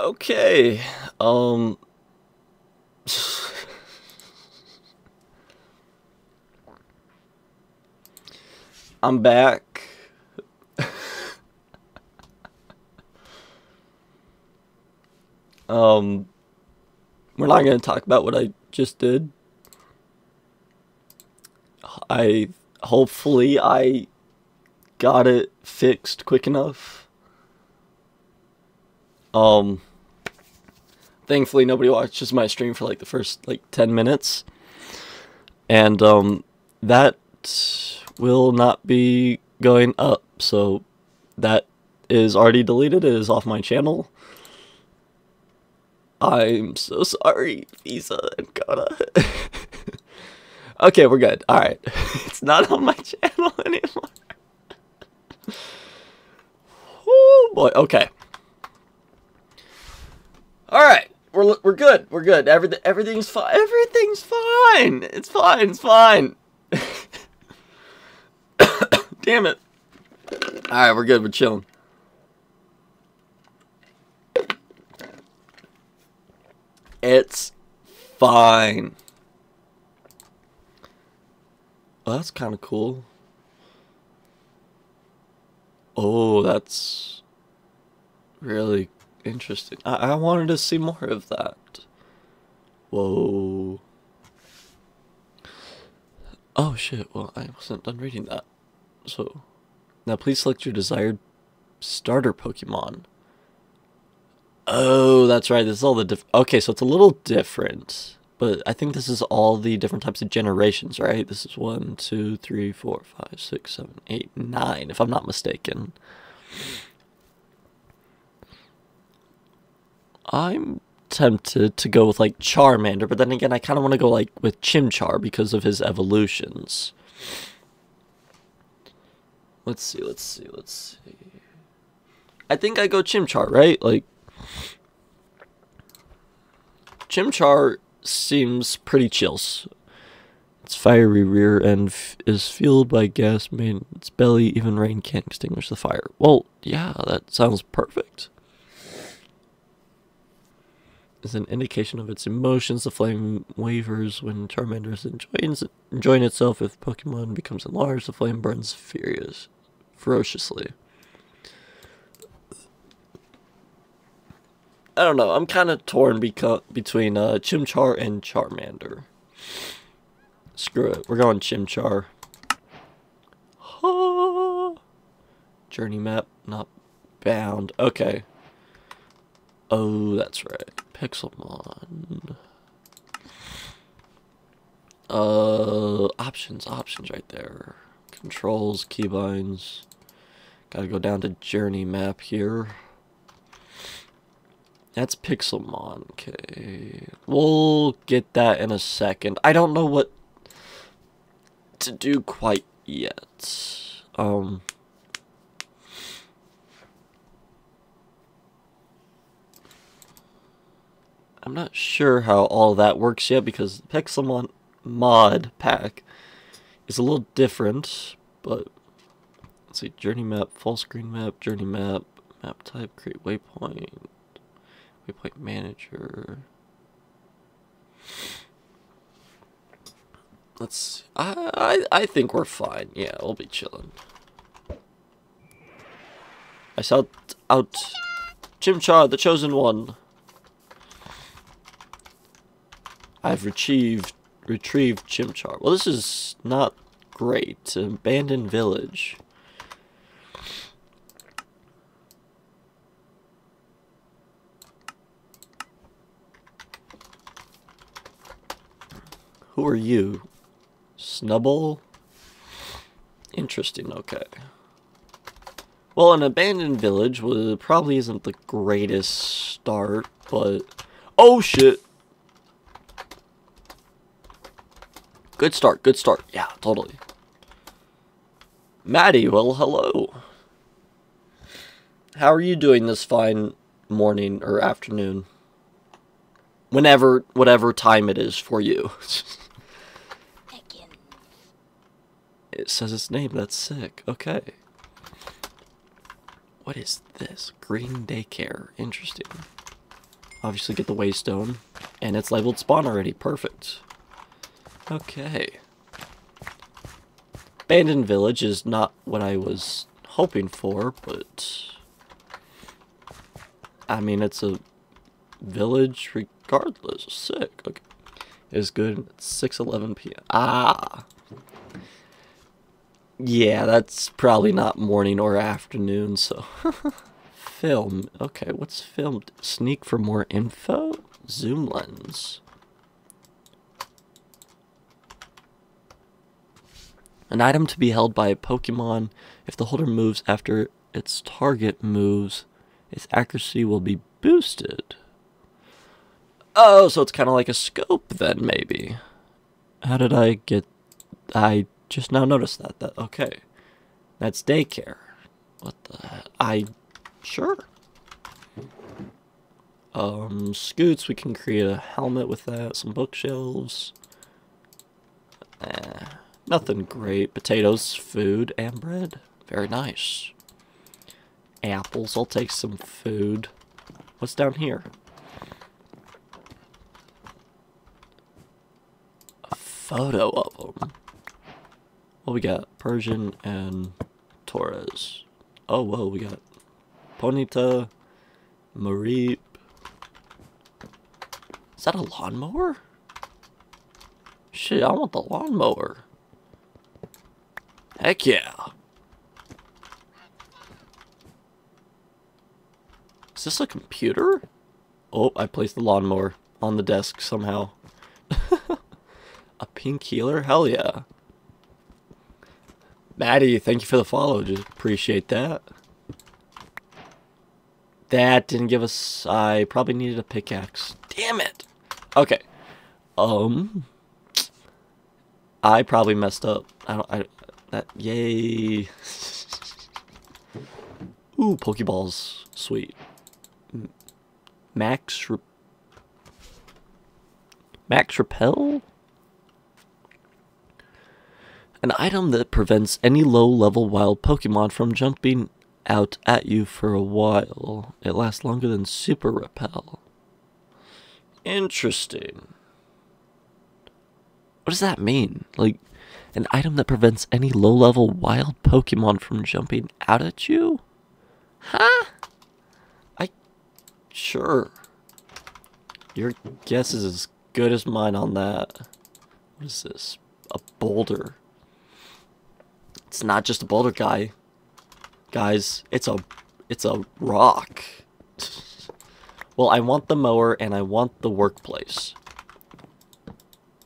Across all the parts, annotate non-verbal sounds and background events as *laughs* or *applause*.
Okay. Um. *laughs* I'm back. *laughs* um, we're not going to talk about what I just did. I hopefully I got it fixed quick enough. Um, thankfully nobody watches my stream for like the first like 10 minutes. And um that will not be going up. So that is already deleted. It is off my channel. I'm so sorry, Visa and Kona. *laughs* okay, we're good. All right, *laughs* it's not on my channel *laughs* anymore. oh boy. Okay. All right, we're we're good. We're good. Everything everything's fine. Everything's fine. It's fine. It's fine. *coughs* Damn it. All right, we're good. We're chilling. It's fine. Oh, that's kind of cool. Oh, that's really interesting. I, I wanted to see more of that. Whoa. Oh shit, well, I wasn't done reading that. So, now please select your desired starter Pokemon. Oh, that's right. This is all the diff- Okay, so it's a little different, but I think this is all the different types of generations, right? This is one, two, three, four, five, six, seven, eight, nine, if I'm not mistaken. I'm tempted to go with like Charmander, but then again, I kind of want to go like with Chimchar because of his evolutions. Let's see, let's see, let's see. I think I go Chimchar, right? Like, Chimchar seems pretty chills. Its fiery rear end is fueled by gas made its belly. Even rain can't extinguish the fire. Well, yeah, that sounds perfect. Is an indication of its emotions. The flame wavers when Charmander is enjoying, enjoying itself. If Pokemon becomes enlarged, the flame burns furious, ferociously. I don't know. I'm kind of torn beco- between uh, Chimchar and Charmander. Screw it. We're going Chimchar. Ha! *sighs* Journey map not bound. Okay. Oh, that's right. Pixelmon. Uh, options, options right there. Controls, keybinds. Gotta go down to journey map here. That's Pixelmon. Okay. We'll get that in a second. I don't know what to do quite yet. Um. I'm not sure how all that works yet because Pixelmon mod pack is a little different, but let's see, journey map, full screen map, journey map, map type, create waypoint, waypoint manager. Let's. I I I think we're fine. Yeah, we'll be chilling. I saw out Chimchar, the chosen one. I've retrieved retrieved Chimchar. Well, this is not great. Abandoned village. Who are you? Snubbull? Interesting, okay. Well, an abandoned village was, probably isn't the greatest start, but... Oh, shit! Good start, good start. Yeah, totally. Maddie, well, hello. How are you doing this fine morning or afternoon? Whenever, whatever time it is for you. it says its name, that's sick. Okay. What is this? Green daycare. Interesting. obviously get the waystone. And it's labeled spawn already. Perfect. Okay. Abandoned village is not what I was hoping for, but... I mean, it's a village regardless. Sick. Okay. It's good. It's 6.11 p.m. Ah! Yeah, that's probably not morning or afternoon, so... *laughs* film. Okay, what's filmed? Sneak for more info? Zoom lens. An item to be held by a Pokemon. If the holder moves after its target moves, its accuracy will be boosted. Oh, so it's kind of like a scope then, maybe. How did I get... I just now noticed that. That Okay. That's daycare. What the... I... Sure. Um, scutes, we can create a helmet with that. Some bookshelves. Eh, nothing great. Potatoes, food, and bread. Very nice. Apples, I'll take some food. What's down here? A photo of them. What we got? Persian and Tauros. Oh, whoa, we got Ponyta, Mareep. Is that a lawnmower? Shit, I want the lawnmower. Heck yeah. Is this a computer? Oh, I placed the lawnmower on the desk somehow. *laughs* a pink healer? Hell yeah. Maddie, thank you for the follow. Just appreciate that. That didn't give us... I probably needed a pickaxe. Damn it! Okay. Um... I probably messed up. I don't... I, that... Yay. Ooh, Pokeballs. Sweet. Max... Re Max Repel? An item that prevents any low-level wild Pokemon from jumping out at you for a while. It lasts longer than Super Repel. Interesting. What does that mean? Like, an item that prevents any low-level wild Pokemon from jumping out at you? Huh? I... Sure. Your guess is as good as mine on that. What is this? A boulder. It's not just a boulder guy. Guys, it's a it's a rock. *laughs* well, I want the mower and I want the workplace.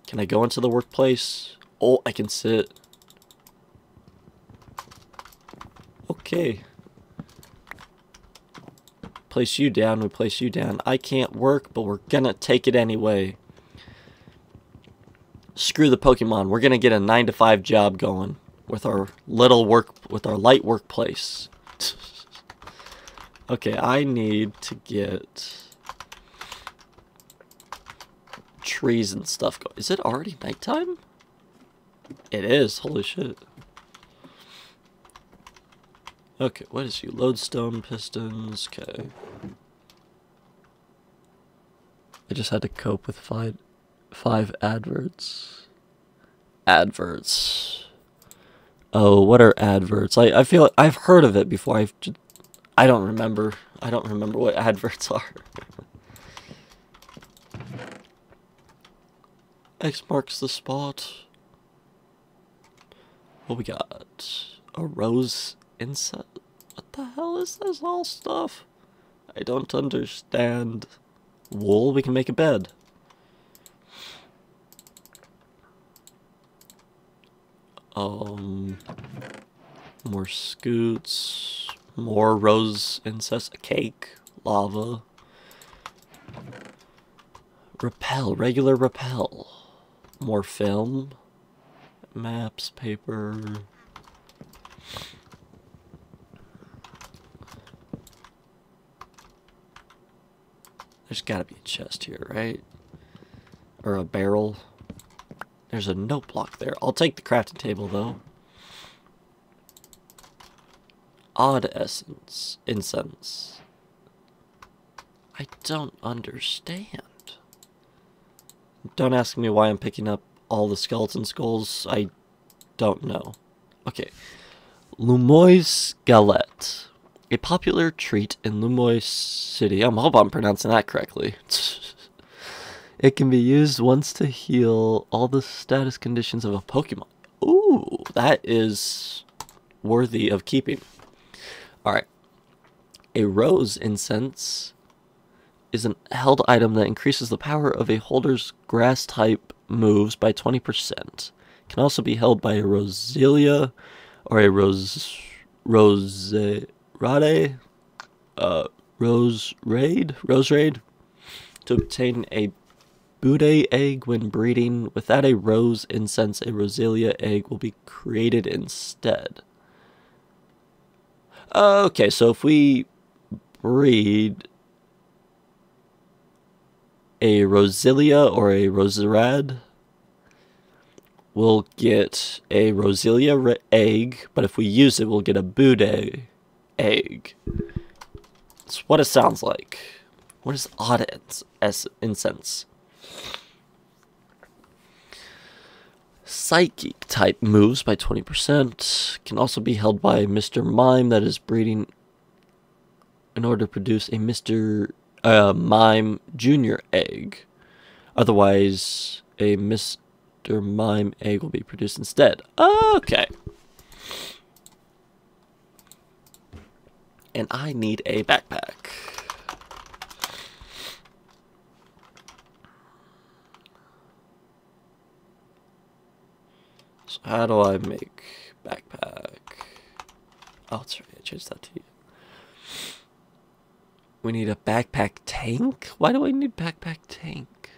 Can I go into the workplace? Oh, I can sit. Okay. Place you down, we place you down. I can't work, but we're gonna take it anyway. Screw the Pokemon. We're gonna get a 9 to 5 job going with our little work with our light workplace. *laughs* okay, I need to get trees and stuff going. Is it already nighttime? It is. Holy shit. Okay, what is you? Lodestone pistons. Okay. I just had to cope with five five adverts. Adverts. Oh, what are adverts? I, I feel I've heard of it before. I've just, I don't remember. I don't remember what *laughs* adverts are. X marks the spot. What we got? A rose inset? What the hell is this all stuff? I don't understand. Wool? We can make a bed. Um, more scutes, more rose incense, a cake, lava, repel, regular repel, more film, maps, paper. There's gotta be a chest here, right? Or a barrel. There's a note block there. I'll take the crafting table, though. Odd essence. Incense. I don't understand. Don't ask me why I'm picking up all the skeleton skulls. I don't know. Okay. Lumoy's Galette. A popular treat in Lumoy City. I hope I'm pronouncing that correctly. *laughs* it can be used once to heal all the status conditions of a Pokemon. Ooh, that is worthy of keeping. Alright. A rose incense is an held item that increases the power of a holder's grass type moves by 20%. Can also be held by a Roselia or a Rose Rose Rade uh Rose Raid Rose Raid to obtain a Bude egg when breeding. Without a rose incense, a Roselia egg will be created instead. Okay, so if we breed a Roselia or a Roserad, we'll get a Roselia egg, but if we use it, we'll get a Bude egg. It's what it sounds like. What is odd incense? Psychic type moves by 20%. Can also be held by Mr. Mime that is breeding in order to produce a Mr. Uh, Mime Junior egg. Otherwise, a Mr. Mime egg will be produced instead. Okay. And I need a backpack. So how do I make backpack? Oh, sorry. I changed that to you. We need a backpack tank? Why do I need backpack tank?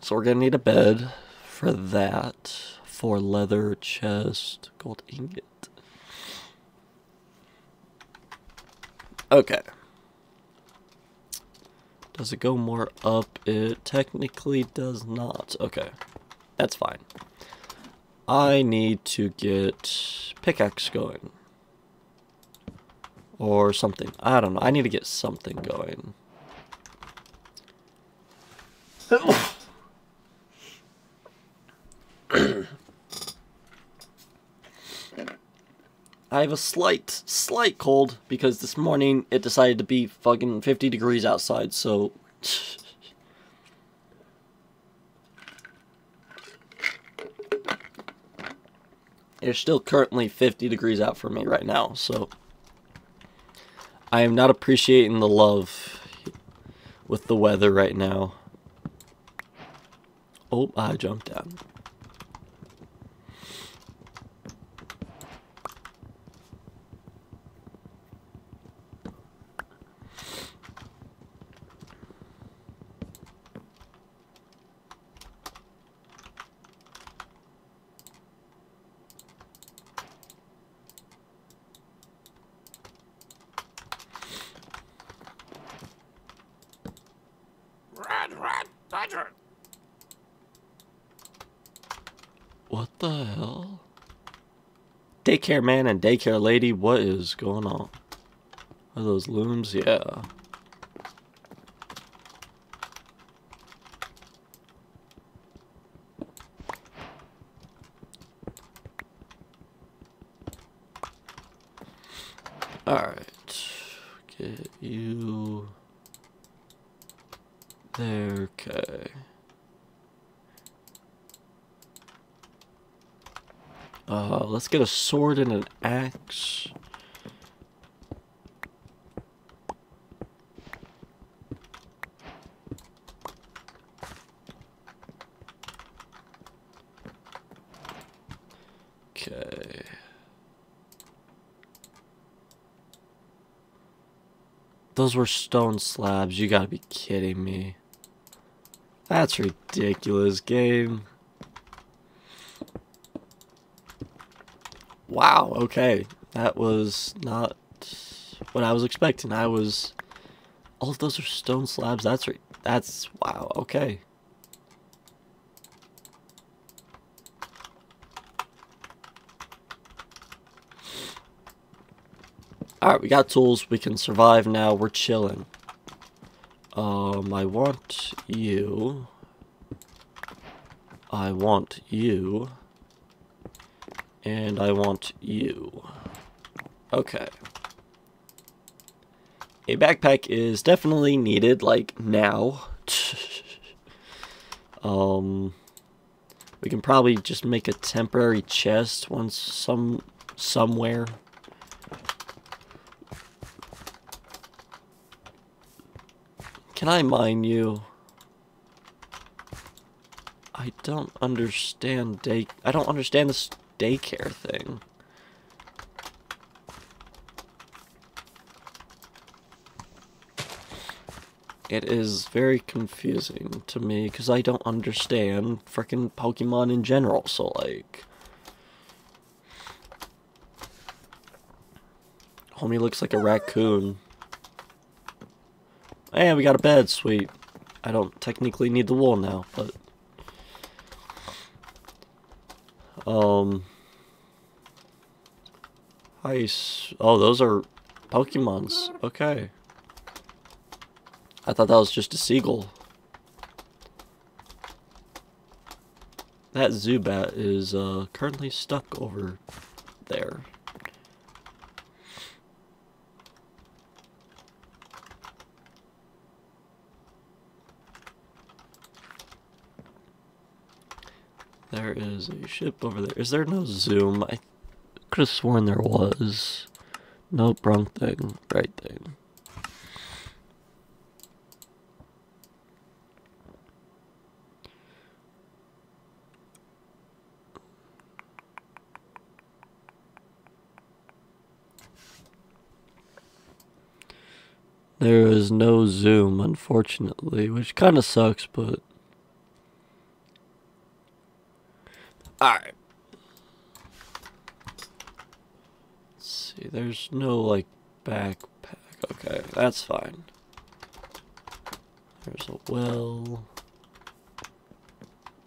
So we're gonna need a bed for that. For leather chest, gold ingot. Okay. Does it go more up? It technically does not. Okay. That's fine. I need to get pickaxe going. Or something. I don't know. I need to get something going. *coughs* I have a slight, slight cold because this morning it decided to be fucking 50 degrees outside, so It's still currently 50 degrees out for me right now, so I am not appreciating the love with the weather right now. Oh, I jumped down. What the hell? Daycare man and daycare lady, what is going on? Are those looms? Yeah. Alright. Get you there, okay. Uh, let's get a sword and an axe. Okay. Those were stone slabs. You gotta be kidding me. That's ridiculous, game. Okay. That was not what I was expecting. I was... All of those are stone slabs. That's... Right. That's... Wow, okay. Alright, we got tools. We can survive now. We're chilling. Um, I want you. I want you. And I want you. Okay. A backpack is definitely needed, like, now. *laughs* um, we can probably just make a temporary chest once some somewhere. Can I mine you? I don't understand day. I don't understand this daycare thing. It is very confusing to me because I don't understand freaking Pokemon in general. So, like, homie looks like a raccoon. And we got a bed, sweet. I don't technically need the wool now, but um, ice. Oh, those are Pokemons. Okay. I thought that was just a seagull. That Zubat is uh, currently stuck over there. There is a ship over there. Is there no zoom? I could have sworn there was. Nope, wrong thing. Right thing. There is no zoom, unfortunately, which kind of sucks, but. Alright. Let's see, there's no, like, backpack. Okay, that's fine. There's a well.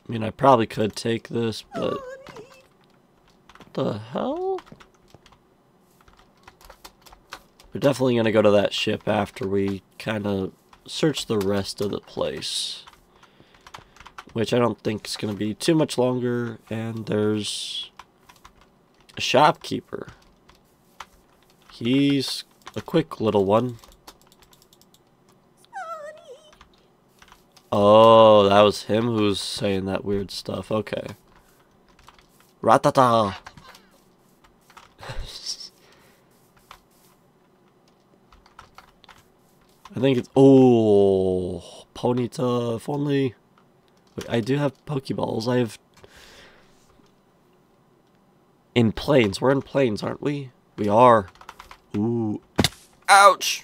I mean, I probably could take this, but. the hell? We're definitely going to go to that ship after we kind of search the rest of the place. Which I don't think is going to be too much longer. And there's a shopkeeper. He's a quick little one. Oh, that was him who was saying that weird stuff. Okay. Rattata! *laughs* I think it's... Oh, Ponyta, if only... Wait, I do have Pokeballs. I have... In plains. We're in plains, aren't we? We are. Ooh. Ouch!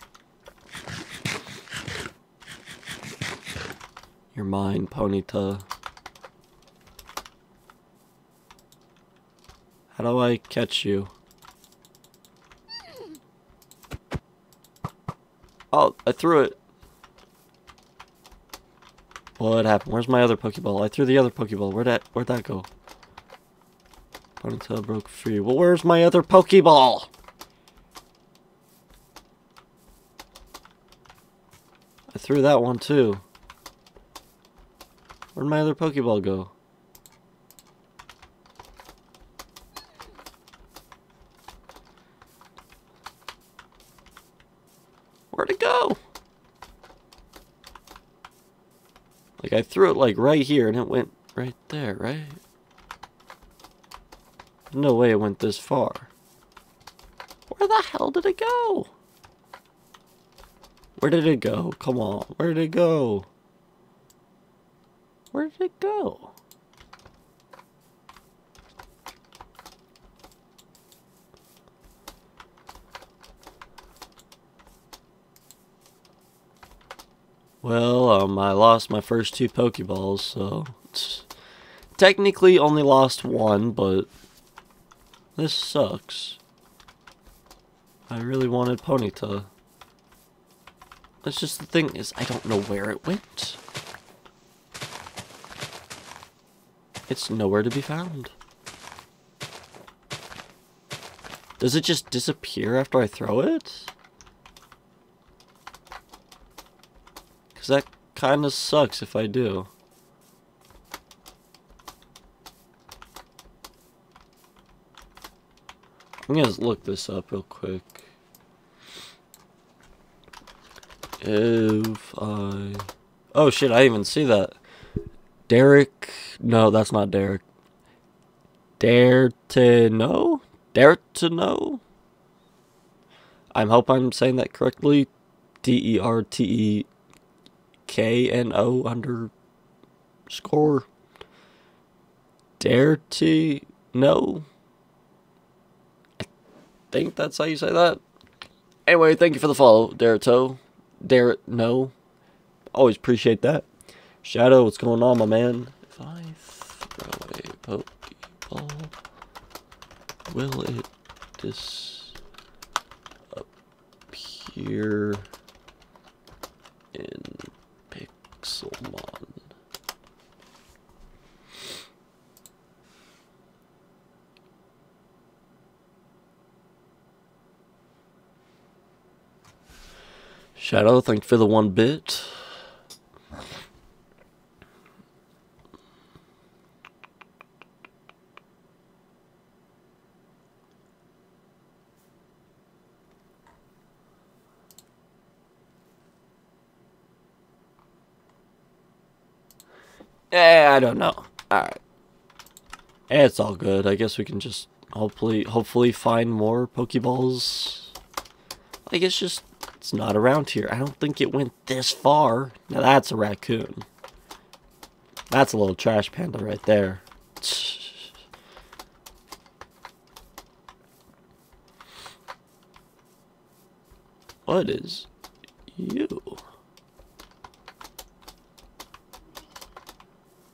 You're mine, Ponyta. How do I catch you? Oh, I threw it. What happened? Where's my other Pokeball? I threw the other Pokeball. Where'd that, where'd that go? Ponytail broke free. Well, where's my other Pokeball? Threw that one too. Where'd my other Pokeball go? Where'd it go? Like, I threw it, like, right here, and it went right there, right? No way it went this far. Where the hell did it go? Where did it go? Come on. Where did it go? Where did it go? Well, um, I lost my first two Pokeballs, so technically only lost one, but this sucks. I really wanted Ponyta. That's just the thing is, I don't know where it went. It's nowhere to be found. Does it just disappear after I throw it? Because that kind of sucks if I do. I'm gonna look this up real quick. If I... Oh shit, I even see that. Derek... No, that's not Derek. Dare to know? Dare to know? I hope I'm saying that correctly. D E R T E K N O underscore. Dare to know? I think that's how you say that. Anyway, thank you for the follow, Darito. Dare no. Always appreciate that. Shadow, what's going on, my man? If I throw a Pokeball, will it disappear in Pixelmon? Shadow, thank you for the one bit. Eh, I don't know. Alright. It's all good. I guess we can just hopefully hopefully find more Pokeballs. I guess just it's not around here. I don't think it went this far. Now that's a raccoon. That's a little trash panda right there. *sniffs* What is you?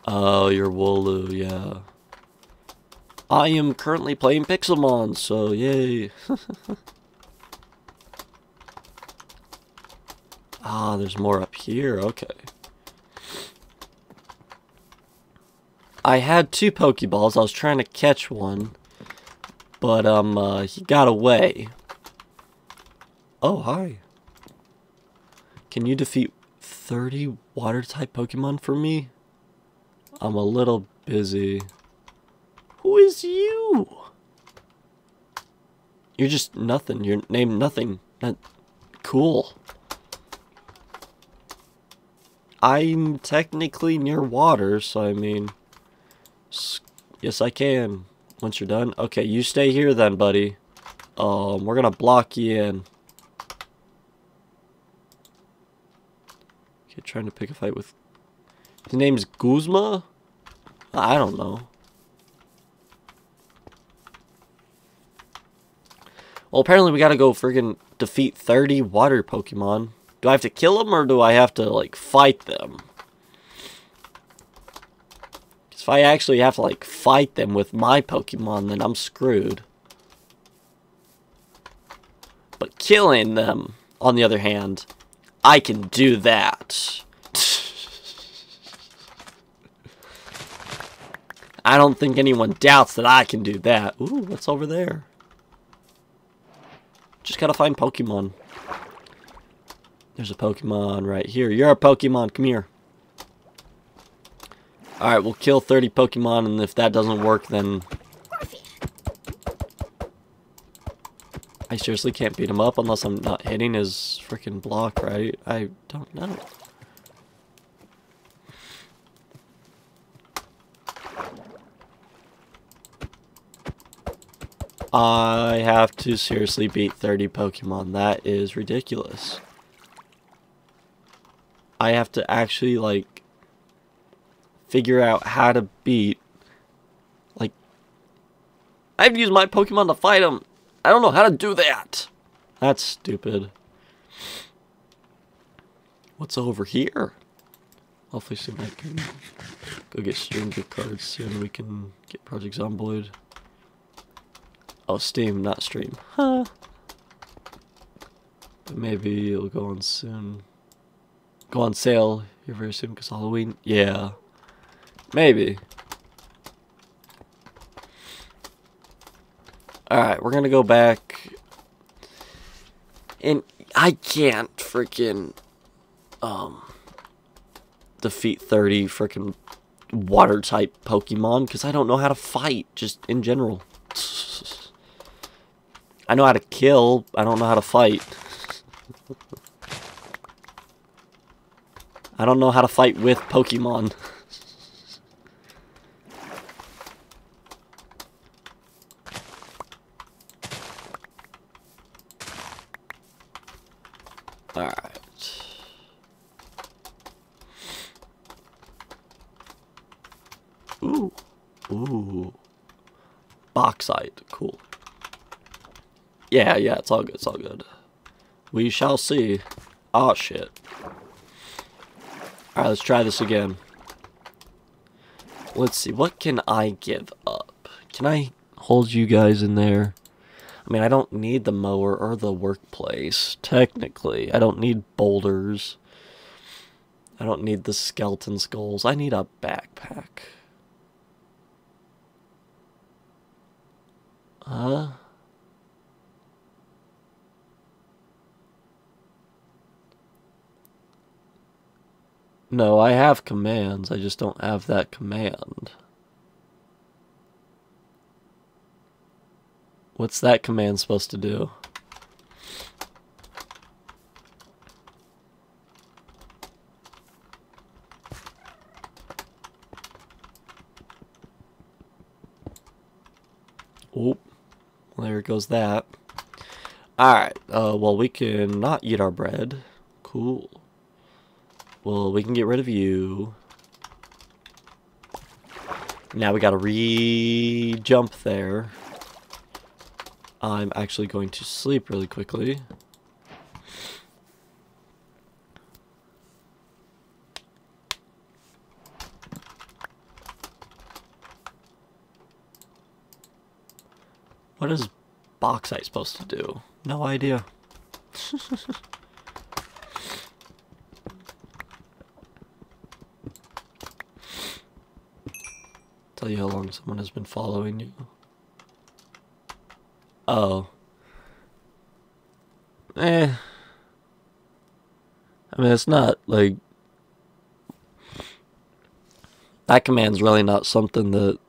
Oh, you're Wooloo, yeah. I am currently playing Pixelmon, so yay. *laughs* ah, there's more up here, okay. I had two Pokeballs, I was trying to catch one, but um, uh, he got away. Oh, hi. Can you defeat 30 water-type Pokemon for me? I'm a little busy. Who is you? You're just nothing. You're named nothing. Not cool. I'm technically near water, so I mean... Yes, I can. Once you're done. Okay, you stay here then, buddy. Um, we're gonna block you in. Okay, trying to pick a fight with his name's Guzma? I don't know. Well, apparently we gotta go friggin' defeat 30 water Pokemon. Do I have to kill them or do I have to, like, fight them? Because if I actually have to, like, fight them with my Pokemon, then I'm screwed. But killing them, on the other hand, I can do that. *laughs* I don't think anyone doubts that I can do that. Ooh, what's over there? Just gotta find Pokemon. There's a Pokemon right here. You're a Pokemon. Come here. Alright, we'll kill 30 Pokemon, and if that doesn't work, then... I seriously can't beat him up unless I'm not hitting his freaking block, right? I don't know. I have to seriously beat 30 Pokemon. That is ridiculous. I have to actually, like, figure out how to beat, like, I have to use my Pokemon to fight them. I don't know how to do that. That's stupid. What's over here? Hopefully soon I can go get stream gift cards soon we can get Project Zomboid. Oh, Steam, not stream. Huh. But maybe it'll go on soon. Go on sale here very soon because Halloween. Yeah. Maybe. Alright, we're gonna go back. And I can't freaking um defeat 30 freaking water type Pokemon because I don't know how to fight just in general. *laughs* I know how to kill, I don't know how to fight. *laughs* I don't know how to fight with Pokemon. Alright. Ooh. Ooh. Bauxite. Cool. Yeah, yeah, it's all good, it's all good. We shall see. Oh, shit. Alright, let's try this again. Let's see, what can I give up? Can I hold you guys in there? I mean, I don't need the mower or the workplace, technically. I don't need boulders. I don't need the skeleton skulls. I need a backpack. Huh? No, I have commands. I just don't have that command. What's that command supposed to do? Oop. There goes that. Alright, uh, well, we can not eat our bread. Cool. Well, we can get rid of you. Now we gotta re-jump there. I'm actually going to sleep really quickly. What is bauxite supposed to do? No idea. *laughs* Tell you how long someone has been following you. Oh. Eh. I mean, it's not like. That command's really not something that.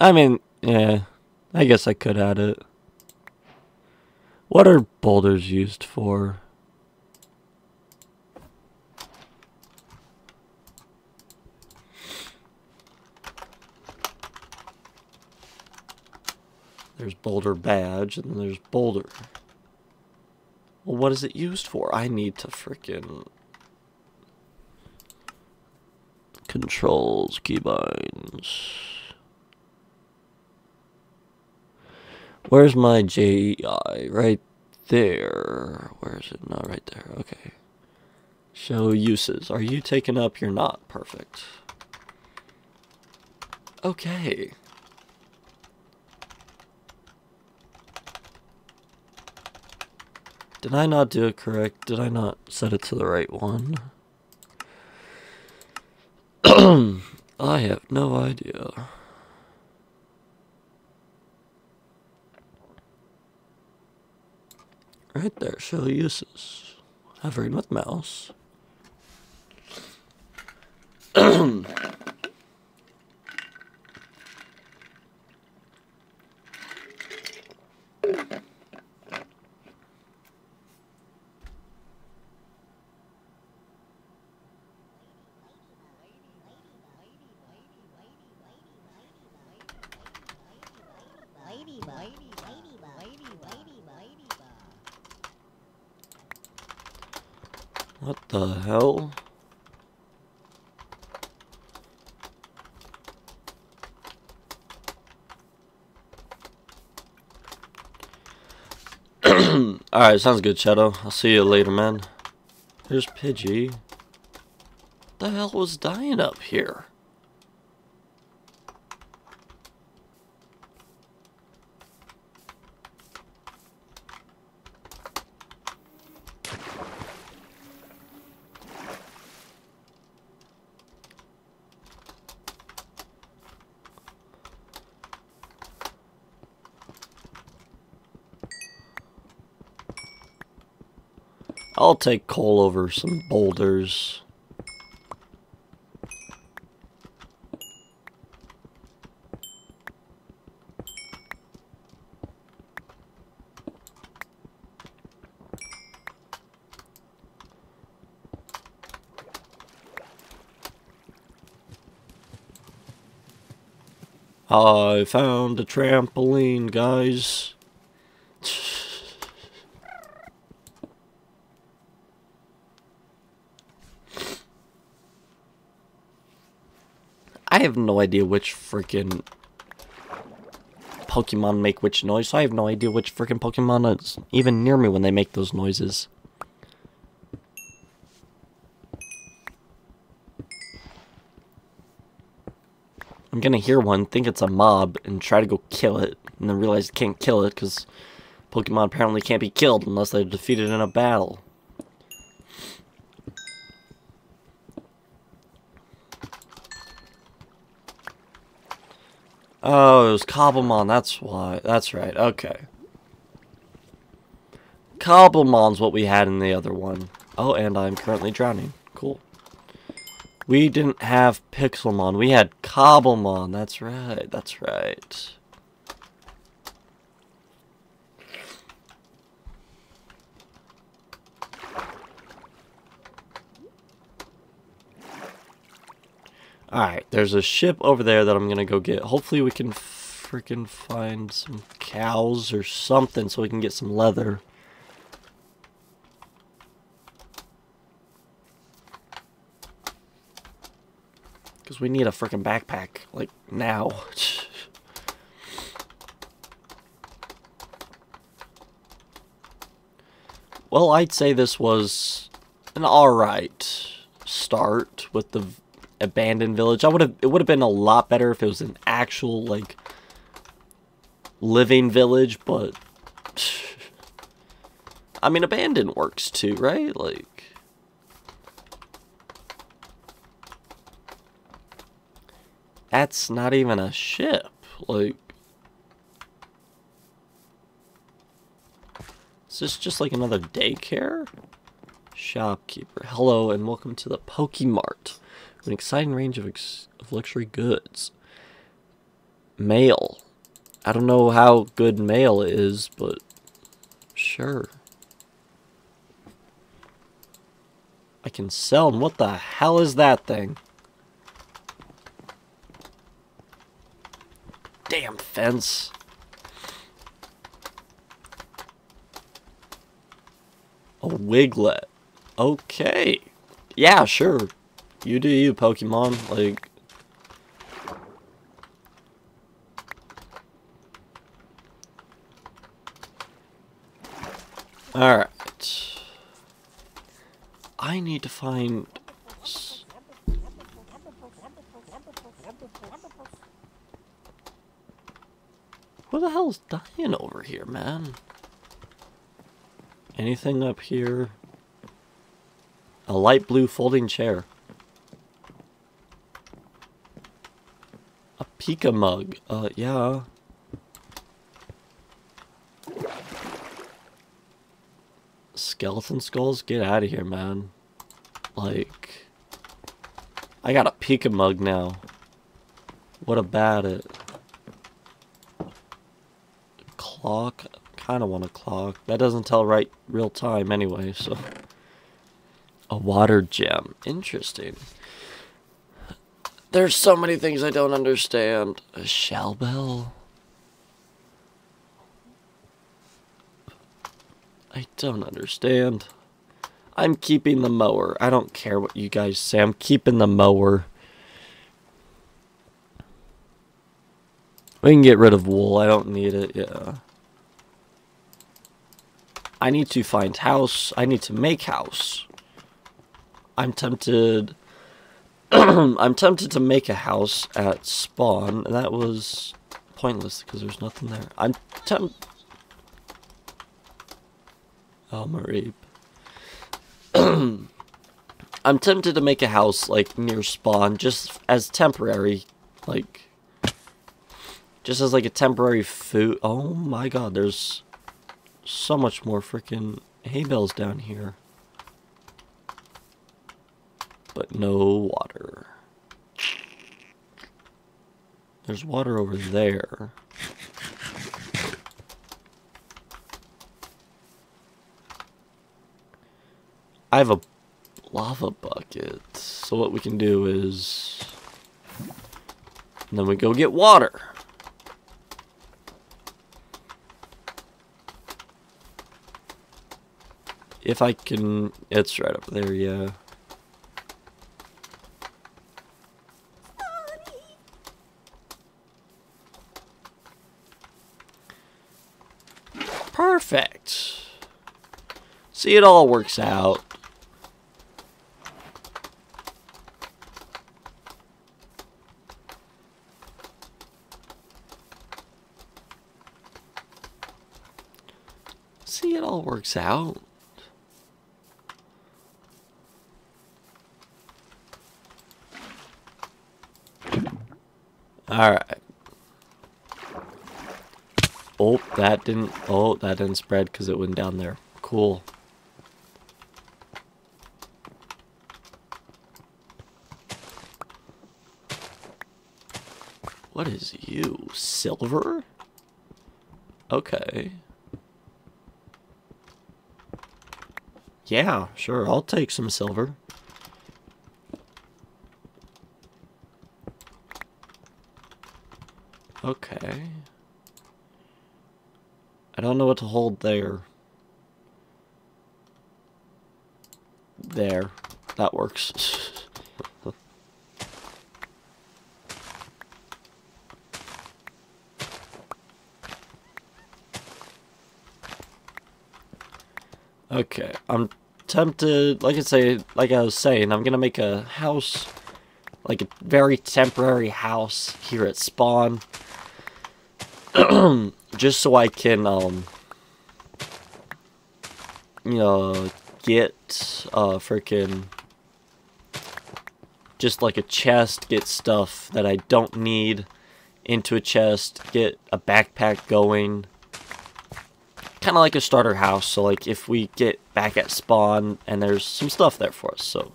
I mean, yeah. I guess I could add it. What are boulders used for? There's boulder badge, and then there's boulder. Well, what is it used for? I need to frickin' controls, keybinds. Where's my JEI? Right there. Where is it? No, right there. Okay. Show uses. Are you taken up? You're not. Perfect. Okay. Did I not do it correct? Did I not set it to the right one? *clears throat* I have no idea. Right there, show uses. Hovering with mouse. *clears throat* What the hell? Alright, sounds good, Shadow. I'll see you later, man. There's Pidgey. What the hell was dying up here? Take coal over some boulders. I found a trampoline, guys. I have no idea which freaking Pokemon make which noise, so I have no idea which freaking Pokemon is even near me when they make those noises. I'm gonna hear one, think it's a mob, and try to go kill it, and then realize I can't kill it because Pokemon apparently can't be killed unless they're defeated in a battle. Oh, it was Cobblemon, that's why. That's right, okay. Cobblemon's what we had in the other one. Oh, and I'm currently drowning. Cool. We didn't have Pixelmon. We had Cobblemon. That's right. That's right. Alright, there's a ship over there that I'm gonna go get. Hopefully we can freaking find some cows or something so we can get some leather. Because we need a freaking backpack, like, now. *laughs* well, I'd say this was an alright start with the abandoned village. I would have it would have been a lot better if it was an actual like living village, but *sighs* I mean abandoned works too, right? Like That's not even a ship. Like Is this just like another daycare? Shopkeeper. Hello and welcome to the Pokemart. An exciting range of, ex of luxury goods. Mail. I don't know how good mail is, but sure. I can sell them. What the hell is that thing? Damn fence. A Wiglett. Okay. Yeah, sure. You do you, Pokemon. Like... Alright. I need to find... Who the hell's dying over here, man? Anything up here? A light blue folding chair. A Pika mug. Uh, yeah. Skeleton skulls? Get out of here, man. Like... I got a Pika mug now. What about it? Clock? Kinda want a clock. That doesn't tell right real time anyway, so... A water gem. Interesting. There's so many things I don't understand. A shell bell? I don't understand. I'm keeping the mower. I don't care what you guys say. I'm keeping the mower. We can get rid of wool. I don't need it. Yeah. I need to find house. I need to make house. I'm tempted *clears throat* I'm tempted to make a house at spawn. That was pointless because there's nothing there. I'm tempted. Oh, Marie. *clears throat* I'm tempted to make a house like near spawn just as temporary, like just as like a temporary food. Oh my god, there's so much more freaking hay bales down here. But no water. There's water over there. I have a lava bucket. So what we can do is... then we go get water. If I can... It's right up there, yeah. Perfect. See, it all works out. See, it all works out. Alright. Oh, that didn't, oh, that didn't spread because it went down there. Cool. What is you? Silver? Okay. Yeah, sure, I'll take some silver. Okay. I don't know what to hold there. There. That works. okay, I'm tempted, like I say, like I was saying, I'm gonna make a house, like a very temporary house here at spawn. *clears throat* just so I can, um, you know, get, uh, freaking, just like a chest, get stuff that I don't need into a chest, get a backpack going. Kind of like a starter house, so like if we get back at spawn and there's some stuff there for us, so.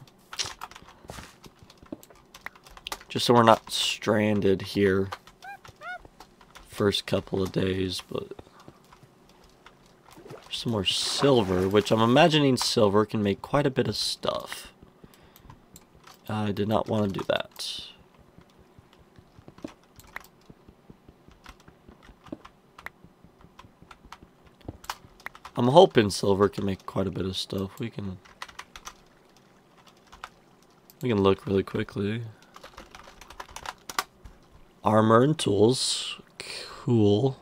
Just so we're not stranded here first couple of days, but some more silver, which I'm imagining silver can make quite a bit of stuff. I did not want to do that. I'm hoping silver can make quite a bit of stuff. We can we can look really quickly. Armor and tools cool.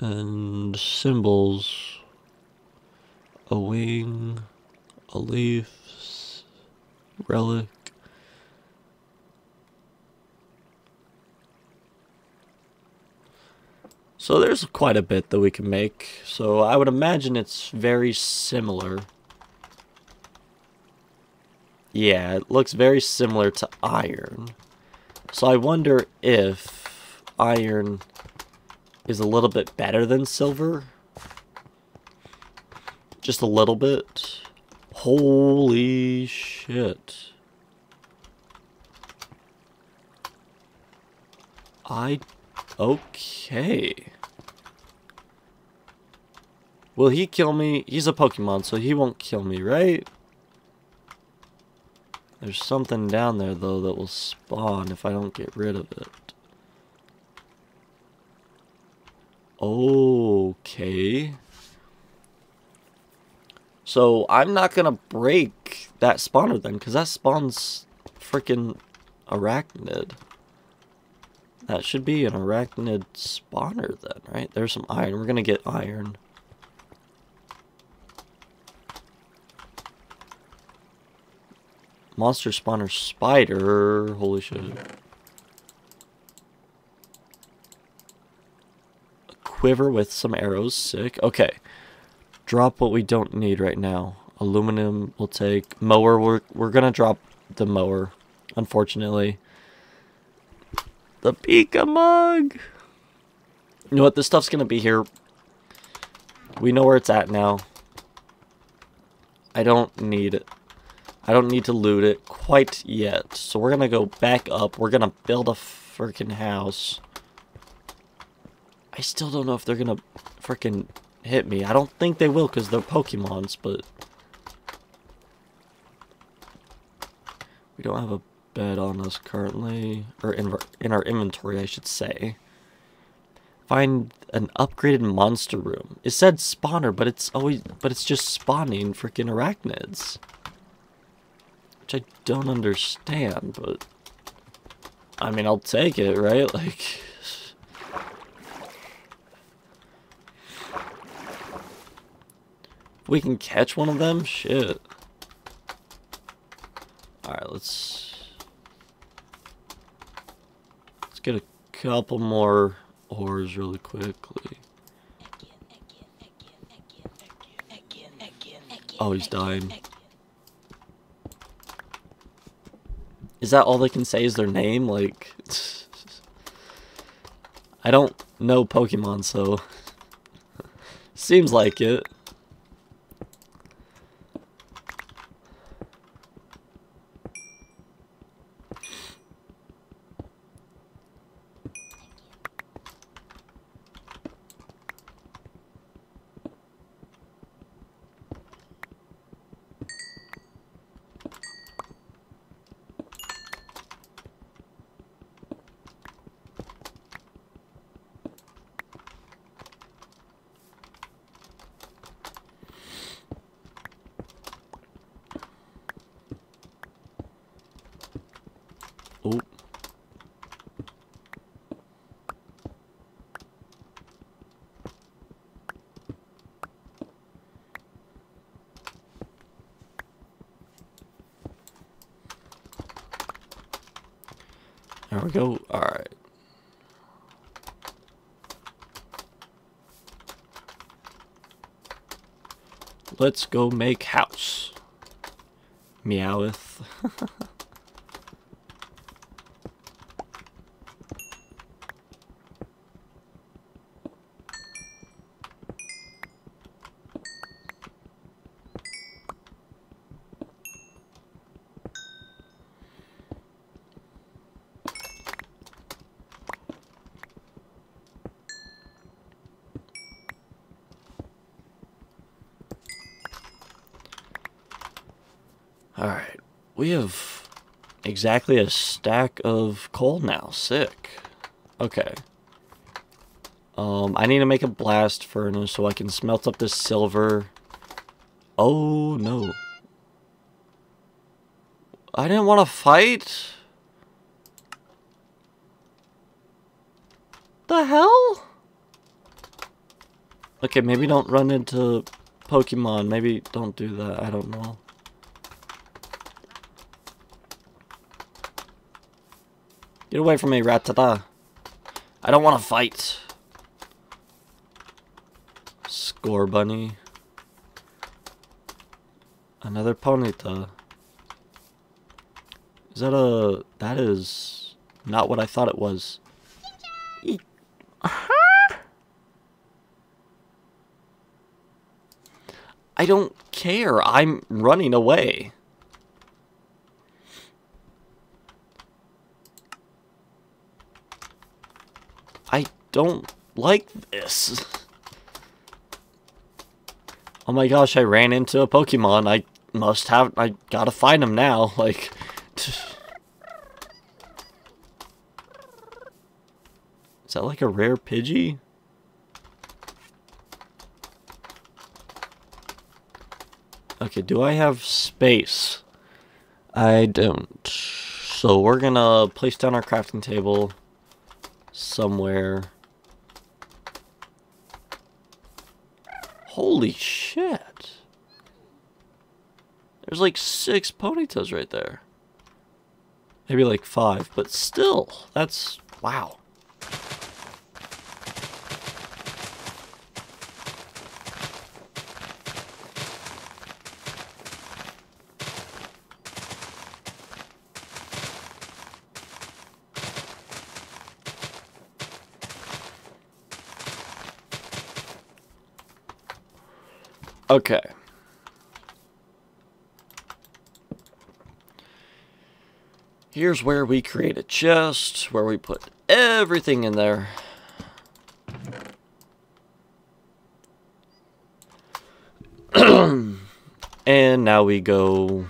And symbols. A wing, a leaf, relic. So there's quite a bit that we can make. So I would imagine it's very similar. Yeah, it looks very similar to iron. So I wonder if iron is a little bit better than silver. Just a little bit. Holy shit. I... Okay. Will he kill me? He's a Pokemon, so he won't kill me, right? There's something down there, though, that will spawn if I don't get rid of it. Okay. So I'm not gonna break that spawner then, because that spawns freaking arachnid. That should be an arachnid spawner then, right? There's some iron. We're gonna get iron. Monster spawner spider. Holy shit. A quiver with some arrows. Sick. Okay. Drop what we don't need right now. Aluminum we'll take. Mower, we're, we're gonna drop the mower, unfortunately. The Pika mug! You know what, this stuff's gonna be here. We know where it's at now. I don't need it. I don't need to loot it quite yet. So we're gonna go back up. We're gonna build a freaking house. I still don't know if they're gonna freaking hit me. I don't think they will because they're Pokemons, but... We don't have a bed on us currently. Or in, in our inventory, I should say. Find an upgraded monster room. It said spawner, but it's always... But it's just spawning freaking arachnids. Which I don't understand, but... I mean, I'll take it, right? *laughs* Like... we can catch one of them? Shit. Alright, let's... Let's get a couple more ores really quickly. Oh, he's dying. Is that all they can say is their name? Like... I don't know Pokemon, so... *laughs* Seems like it. Oh. There we go. Alright. Let's go make house. Meowth. *laughs* Alright, we have exactly a stack of coal now. Sick. Okay. Um, I need to make a blast furnace so I can smelt up this silver. Oh, no. I didn't want to fight? The hell? Okay, maybe don't run into Pokemon. Maybe don't do that. I don't know. Get away from me, Rattata. I don't want to fight. Scorbunny. Another Ponyta. Is that a... That is not what I thought it was. I don't care. I'm running away. I don't like this. Oh my gosh, I ran into a Pokemon. I must have... I gotta find him now. *laughs* Like... Is that like a rare Pidgey? Okay, do I have space? I don't. So we're gonna place down our crafting table somewhere. Holy shit. There's like six Ponytas right there. Maybe like five, but still, that's, wow. Okay. Here's where we create a chest, where we put everything in there. *clears throat* and now we go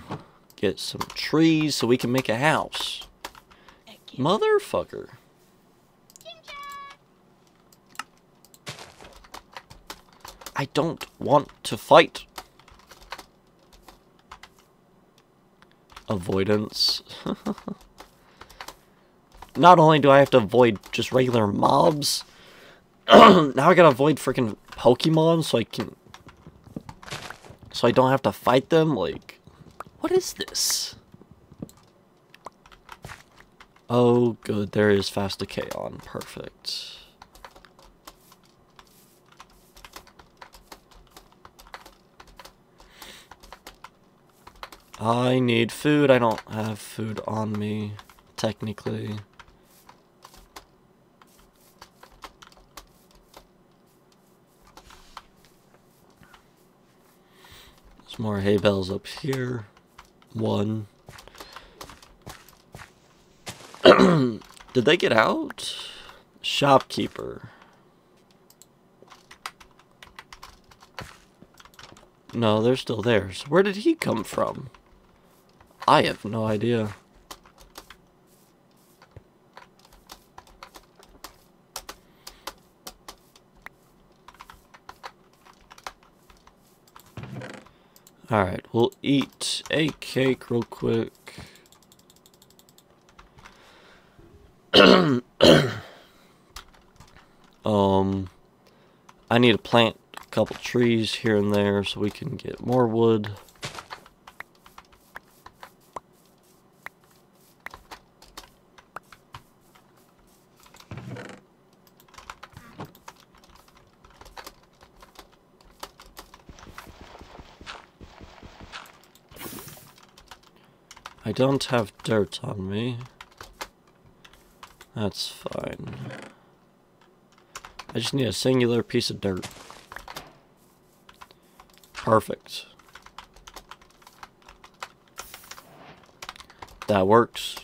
get some trees so we can make a house. Motherfucker. I don't want to fight. Avoidance. *laughs* Not only do I have to avoid just regular mobs, *clears throat* now I gotta avoid freaking Pokemon so I can... So I don't have to fight them? Like, what is this? Oh, good. There is fast decay on. Perfect. I need food. I don't have food on me, technically. There's more hay bales up here. One. *clears throat* Did they get out? Shopkeeper. No, they're still there. So where did he come from? I have no idea. Alright, we'll eat a cake real quick. *clears throat* um, I need to plant a couple trees here and there so we can get more wood. Don't have dirt on me. That's fine. I just need a singular piece of dirt. Perfect. That works.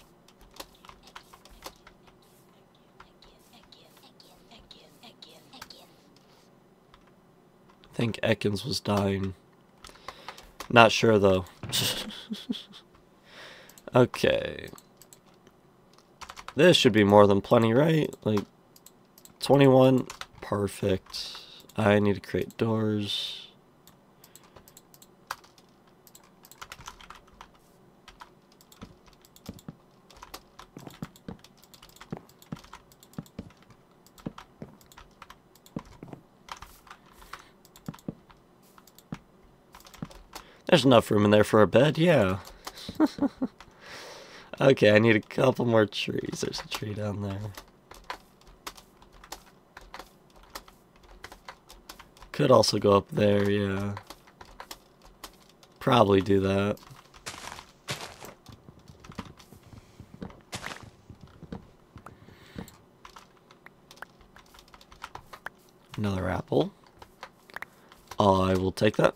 I think Ekans was dying. Not sure though. *laughs* Okay. This should be more than plenty, right? Like, 21. Perfect. I need to create doors. There's enough room in there for a bed, yeah. *laughs* Okay, I need a couple more trees. There's a tree down there. Could also go up there, yeah. Probably do that. Another apple. I will take that.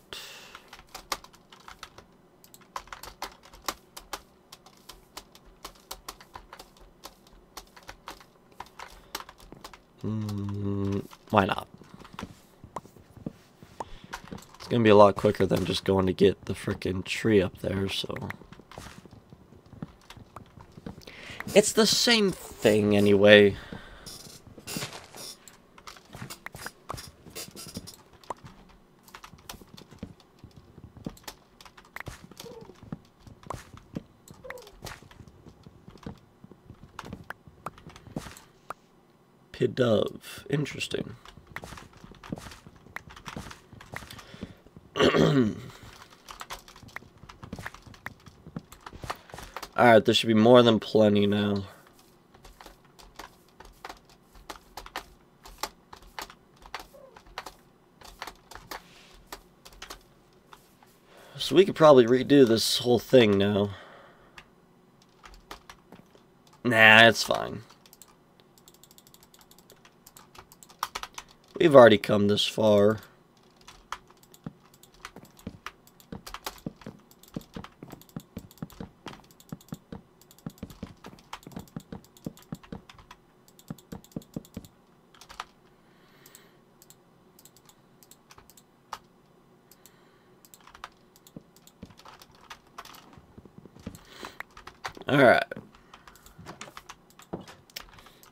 Mm, why not? It's gonna be a lot quicker than just going to get the freaking tree up there, so... It's the same thing anyway. Dove. Interesting. *clears throat* Alright, there should be more than plenty now. So we could probably redo this whole thing now. Nah, it's fine. We've already come this far. Alright.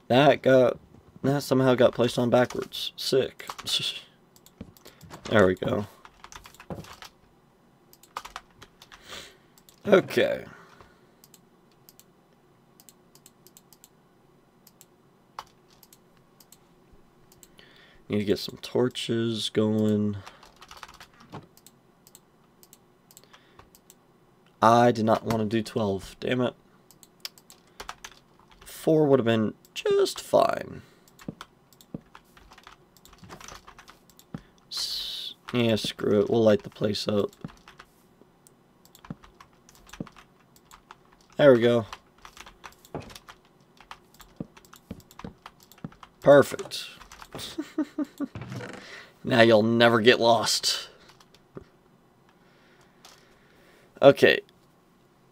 That got... That somehow got placed on backwards. Sick. There we go. Okay. Need to get some torches going. I did not want to do 12. Damn it. 4 would have been just fine. Yeah, screw it. We'll light the place up. There we go. Perfect. *laughs* now you'll never get lost. Okay.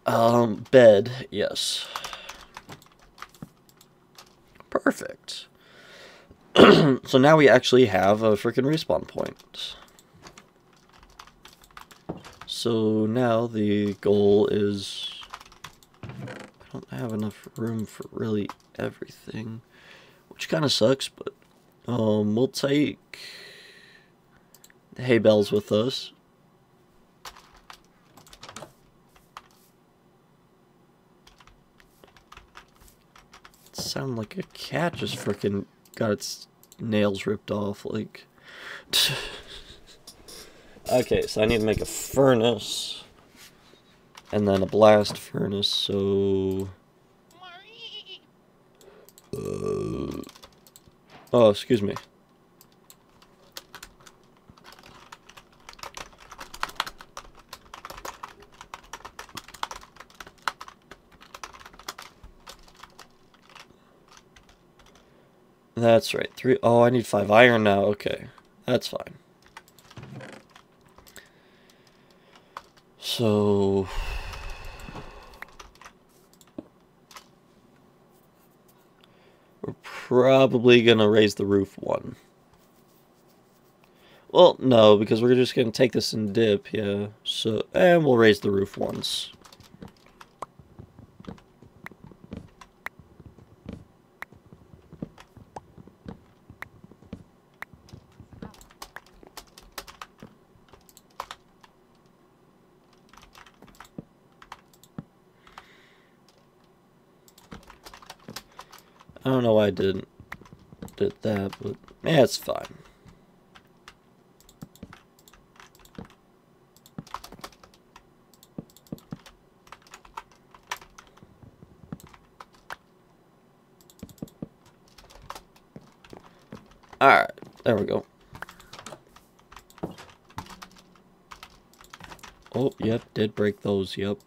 Um, bed, yes. Perfect. *clears throat* so now we actually have a freaking respawn point. So now the goal is... I don't have enough room for really everything. Which kind of sucks, but... Um, we'll take... Hay bales with us. sound like a cat just freaking got its nails ripped off. Like, *laughs* okay, so I need to make a furnace and then a blast furnace. So, uh, oh, excuse me. That's right. Three. Oh, I need five iron now. Okay. That's fine. So... We're probably going to raise the roof one. Well, no, because we're just going to take this and dip, yeah. So, and we'll raise the roof once. I don't know why I didn't did that, but yeah, fine. Alright, there we go. Oh, yep, did break those, yep.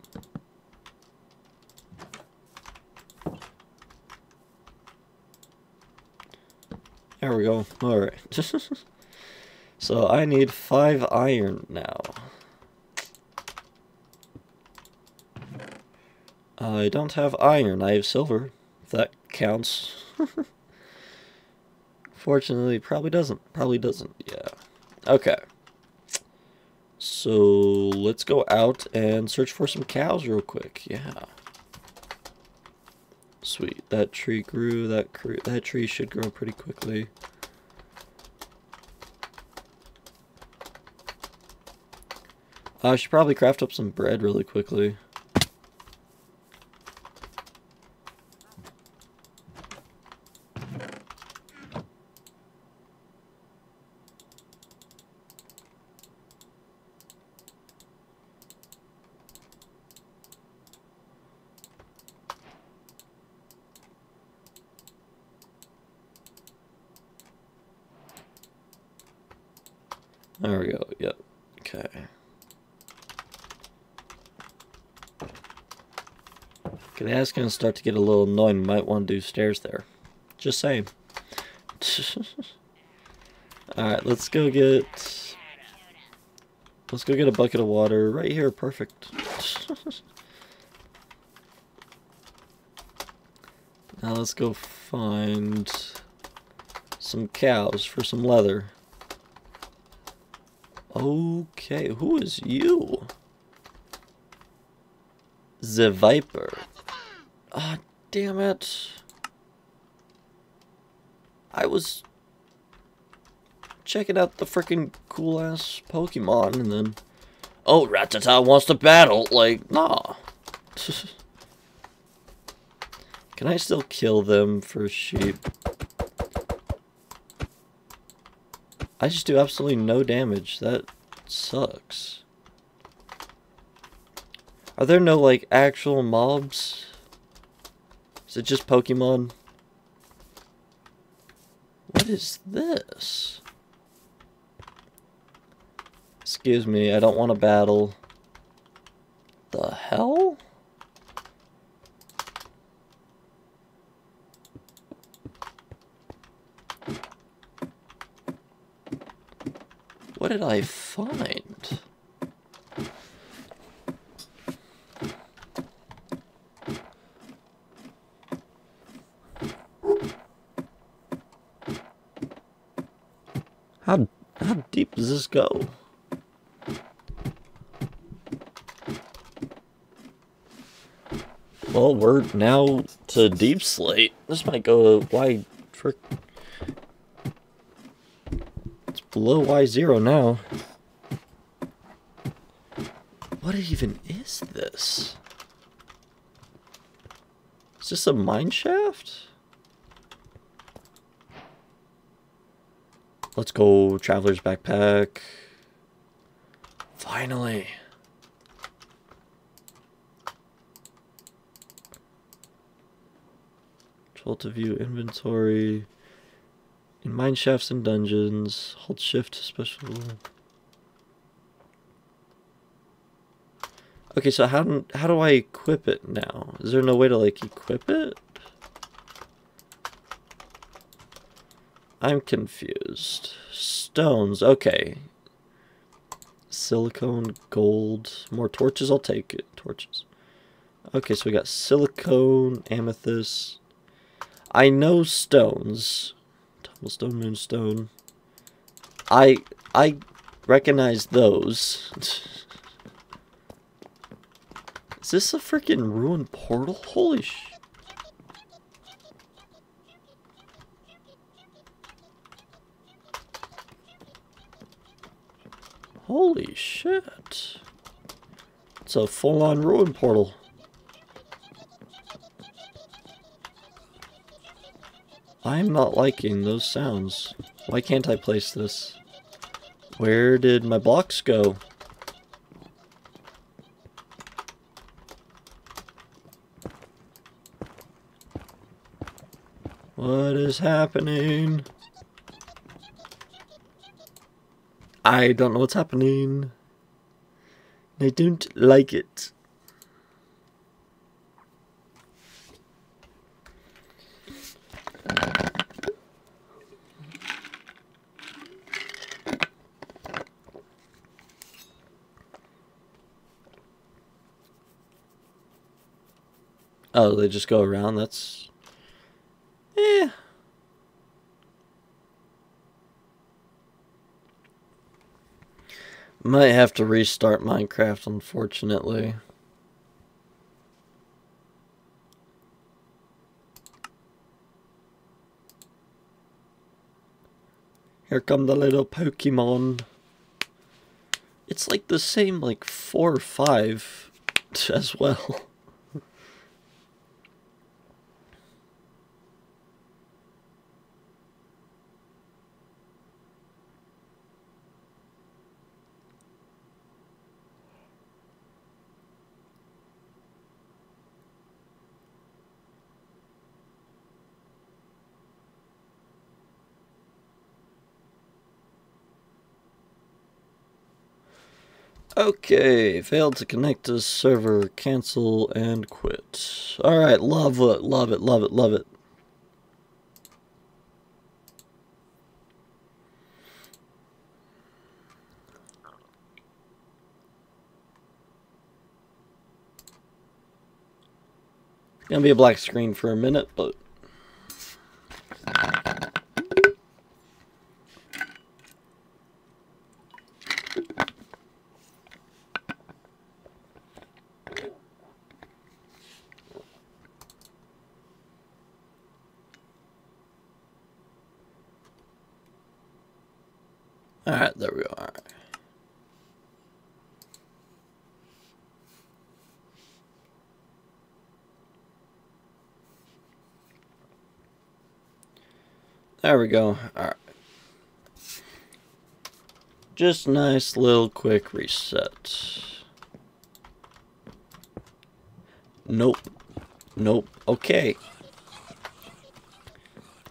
There we go. Alright. *laughs* so I need five iron now. I don't have iron, I have silver. That counts. *laughs* Fortunately, probably doesn't. Probably doesn't, yeah. Okay. So, let's go out and search for some cows real quick. Yeah. Sweet. That tree grew. That that tree should grow pretty quickly. Uh, I should probably craft up some bread really quickly. There we go, yep. Okay. Okay, that's going to start to get a little annoying. Might want to do stairs there. Just saying. *laughs* Alright, let's go get... Let's go get a bucket of water right here. Perfect. *laughs* now let's go find some cows for some leather. Okay, who is you? Seviper. Ah, damn it. I was checking out the freaking cool ass Pokemon and then. Oh, Rattata wants to battle. Like, nah. *laughs* Can I still kill them for sheep? I just do absolutely no damage. That sucks. Are there no, like, actual mobs? Is it just Pokemon? What is this? Excuse me, I don't want to battle. The hell? What did I find? How how deep does this go? Well, we're now to deepslate. This might go wide for it's below Y zero now. What even is this? Is this a mine shaft? Let's go, Traveler's Backpack. Finally. Control to view inventory. In mine shafts and dungeons. Hold shift special. Okay, so how, how do I equip it now? Is there no way to, like, equip it? I'm confused. Stones, okay. Silicone, gold, more torches, I'll take it. Torches. Okay, so we got silicone, amethyst. I know stones. Tumblestone, moonstone. I I recognize those. *laughs* Is this a freaking ruined portal? Holy sh... Holy shit. It's a full-on ruin portal. I'm not liking those sounds. Why can't I place this? Where did my blocks go? What is happening? I don't know what's happening. I don't like it. Oh, they just go around? That's... Eh. Might have to restart Minecraft, unfortunately. Here come the little Pokemon. It's like the same, like, four or five *laughs* as well. Okay, failed to connect to server, cancel and quit. Alright, love it, love it, love it, love it. Gonna be a black screen for a minute, but Alright, there we go. Alright. There we go. Alright. Just nice little quick reset. Nope. Nope. Okay.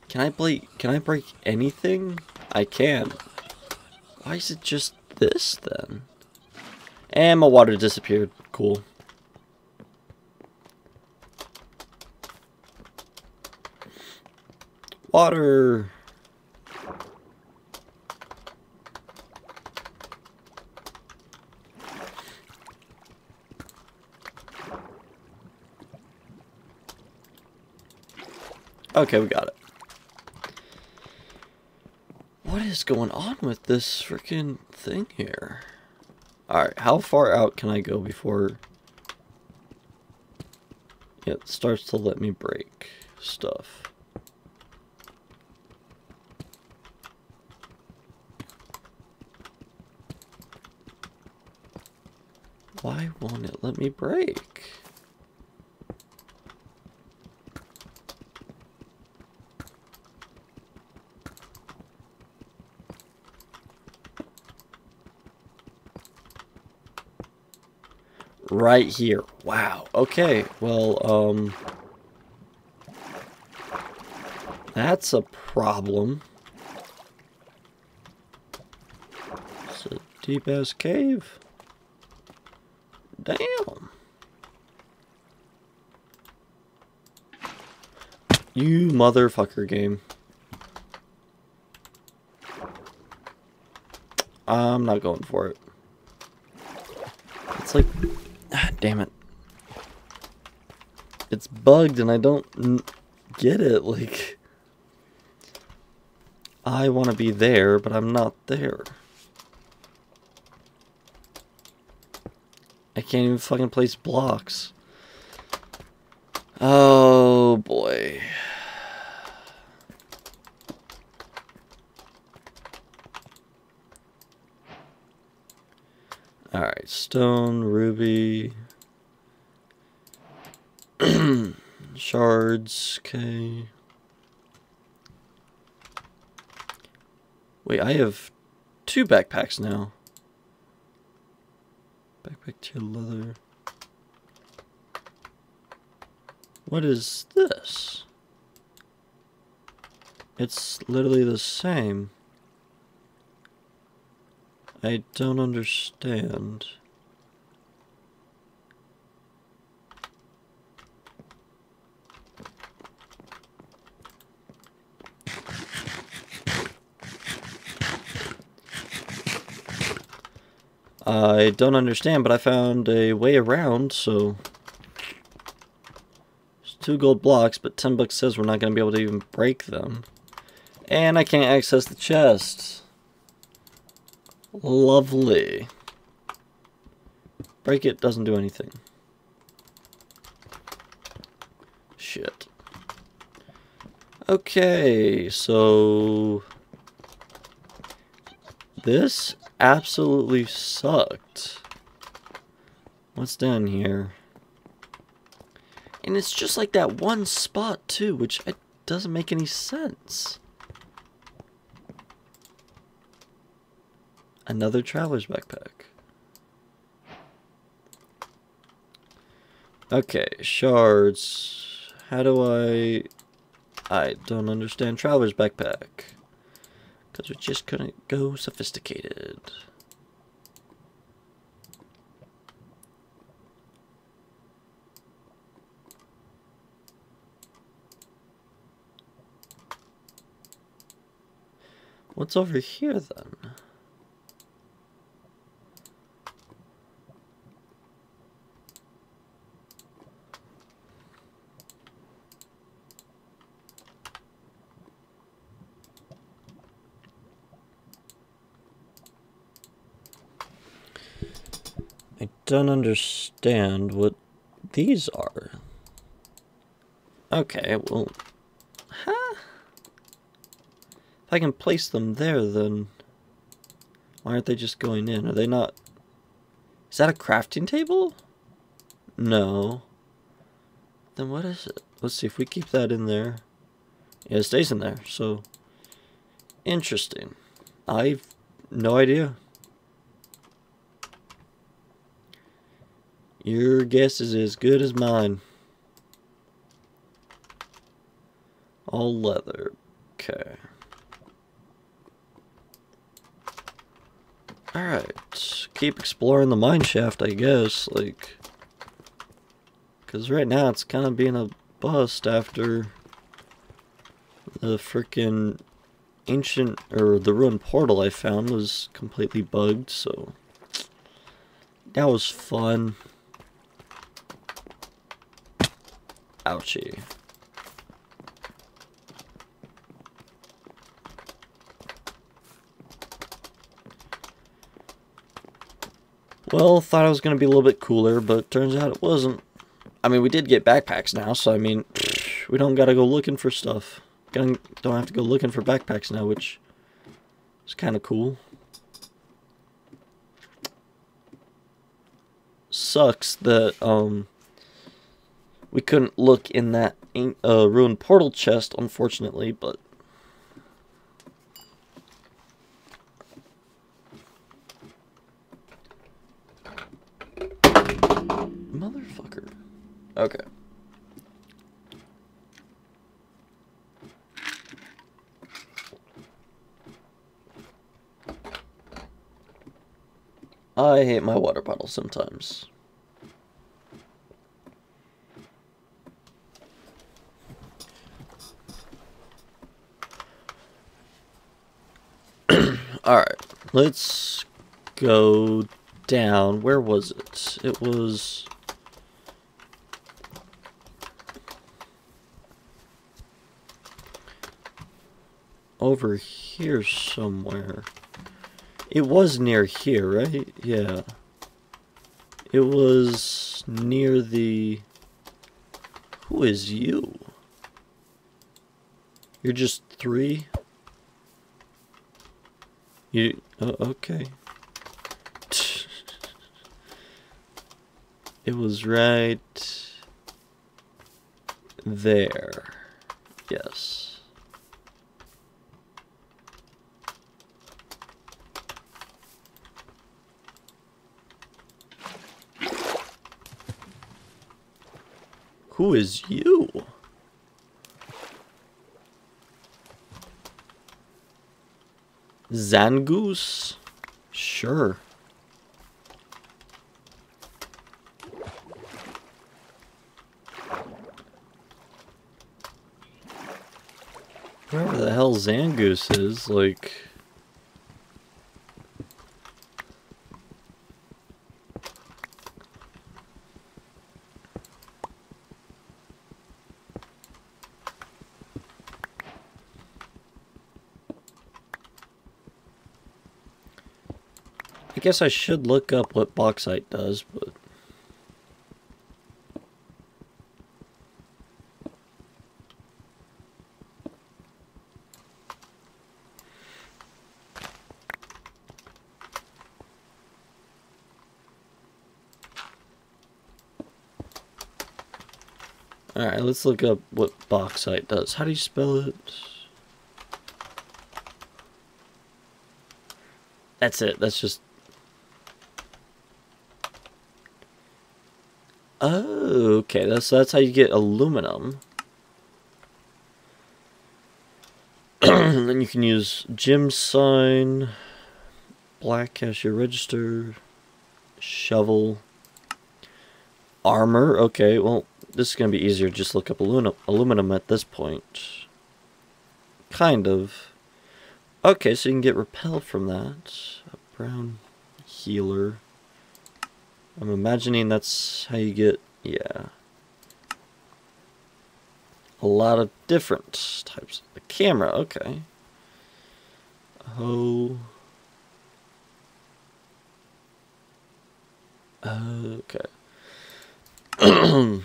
Can I play can I break anything? I can. Why is it just this then? And my water disappeared. Cool. Water. Okay, we got it. What is going on with this freaking thing here? Alright, how far out can I go before it starts to let me break stuff? Why won't it let me break? Right here. Wow. Okay. Well, um... That's a problem. It's a deep-ass cave. Damn. You motherfucker game. I'm not going for it. It's like... Ah, damn it. It's bugged and I don't get it. Like... I want to be there, but I'm not there. Can't even fucking place blocks. Oh boy. Alright, stone, ruby. *clears throat* Shards, okay. Wait, I have two backpacks now. Tier leather. What is this? It's literally the same. I don't understand. I don't understand, but I found a way around, so... There's two gold blocks, but 10 bucks says we're not going to be able to even break them. And I can't access the chest. Lovely. Break it doesn't do anything. Shit. Okay, so... This absolutely sucked. What's down here? And it's just like that one spot too, which doesn't make any sense. Another traveler's backpack. Okay, shards. How do I... I don't understand traveler's backpack. Because we just couldn't go sophisticated. What's over here then? Don't understand what these are. Okay, well... Huh? If I can place them there, then... Why aren't they just going in? Are they not... Is that a crafting table? No. Then what is it? Let's see if we keep that in there. Yeah, it stays in there, so... Interesting. I've no idea. Your guess is as good as mine. All leather. Okay. Alright. Keep exploring the mine shaft, I guess. Like... Because right now it's kind of being a bust after the freaking ancient or the ruined portal I found was completely bugged, so that was fun. Ouchie. Well, thought I was going to be a little bit cooler, but turns out it wasn't. I mean, we did get backpacks now, so I mean, *sniffs* we don't got to go looking for stuff. Don't have to go looking for backpacks now, which is kind of cool. Sucks that um we couldn't look in that uh, ruined portal chest, unfortunately, but motherfucker. Okay. I hate my water bottle sometimes. Alright, let's go down. Where was it? It was... Over here somewhere. It was near here, right? Yeah. It was near the... Who is you? You're just three? You... Oh, okay. It was right... There. Yes. Who is you? Zangoose? Sure. Wherever the hell Zangoose is, like... guess I should look up what bauxite does, but... Alright, let's look up what bauxite does. How do you spell it? That's it. That's just Oh, okay. That's that's how you get aluminum. *clears throat* then you can use gem sign, black cashier register, shovel, armor. Okay, well, this is going to be easier. Just look up aluminum, aluminum at this point. Kind of. Okay, so you can get repel from that. A brown healer. I'm imagining that's how you get, yeah. A lot of different types. The camera, okay. Oh. Okay. *clears throat*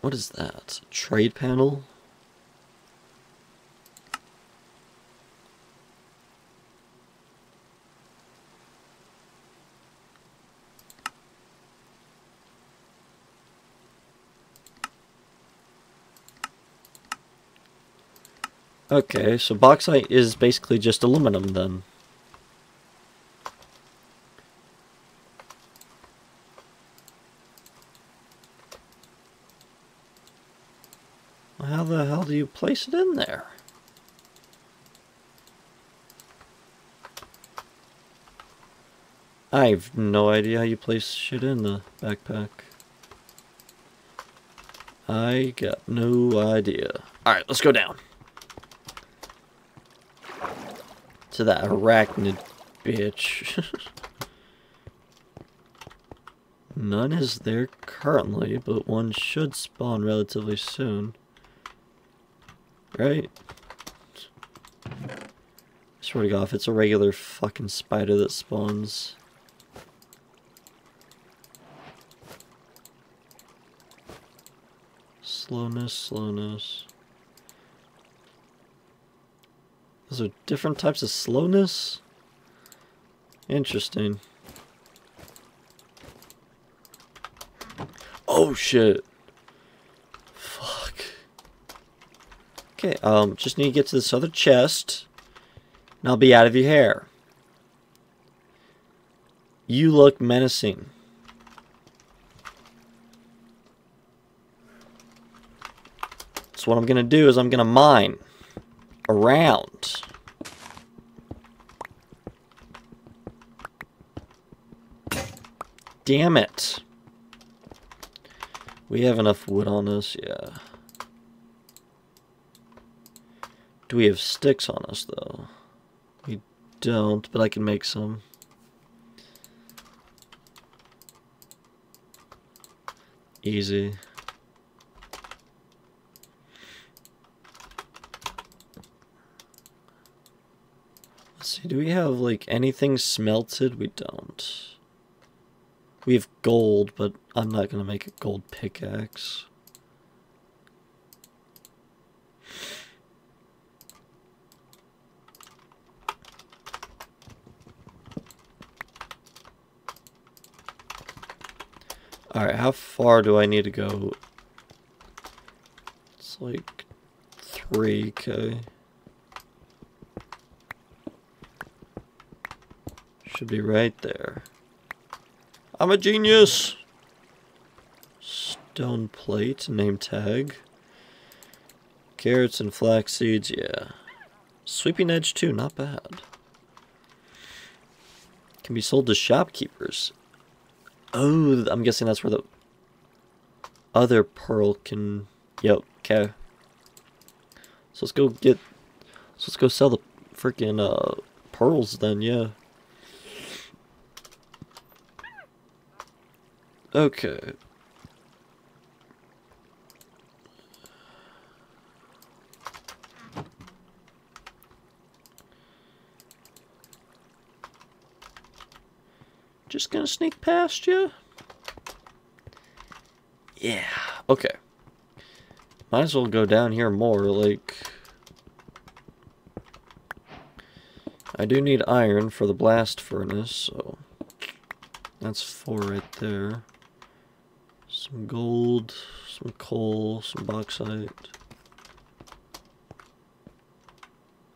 what is that? Trade panel? Okay, so bauxite is basically just aluminum then. How the hell do you place it in there? I have no idea how you place shit in the backpack. I got no idea. Alright, let's go down. To that arachnid bitch. *laughs* None is there currently, but one should spawn relatively soon. Right? I swear to god, if it's a regular fucking spider that spawns... Slowness, slowness. Those are different types of slowness? Interesting. Oh shit. Fuck. Okay, um, just need to get to this other chest. And I'll be out of your hair. You look menacing. So what I'm to do is I'm to mine around. Damn it. We have enough wood on us, yeah. Do we have sticks on us, though? We don't, but I can make some. Easy. See, do we have, like, anything smelted? We don't. We have gold, but I'm not going to make a gold pickaxe. Alright, how far do I need to go? It's like 3k. Should be right there. I'm a genius! Stone plate, name tag. Carrots and flax seeds, yeah. Sweeping edge too, not bad. Can be sold to shopkeepers. Oh, I'm guessing that's where the other pearl can... Yep, okay. So let's go get... So let's go sell the freaking uh, pearls then, yeah. Okay. Just gonna sneak past you? Yeah, okay. Might as well go down here more, like... I do need iron for the blast furnace, so... That's four right there. Some gold, some coal, some bauxite.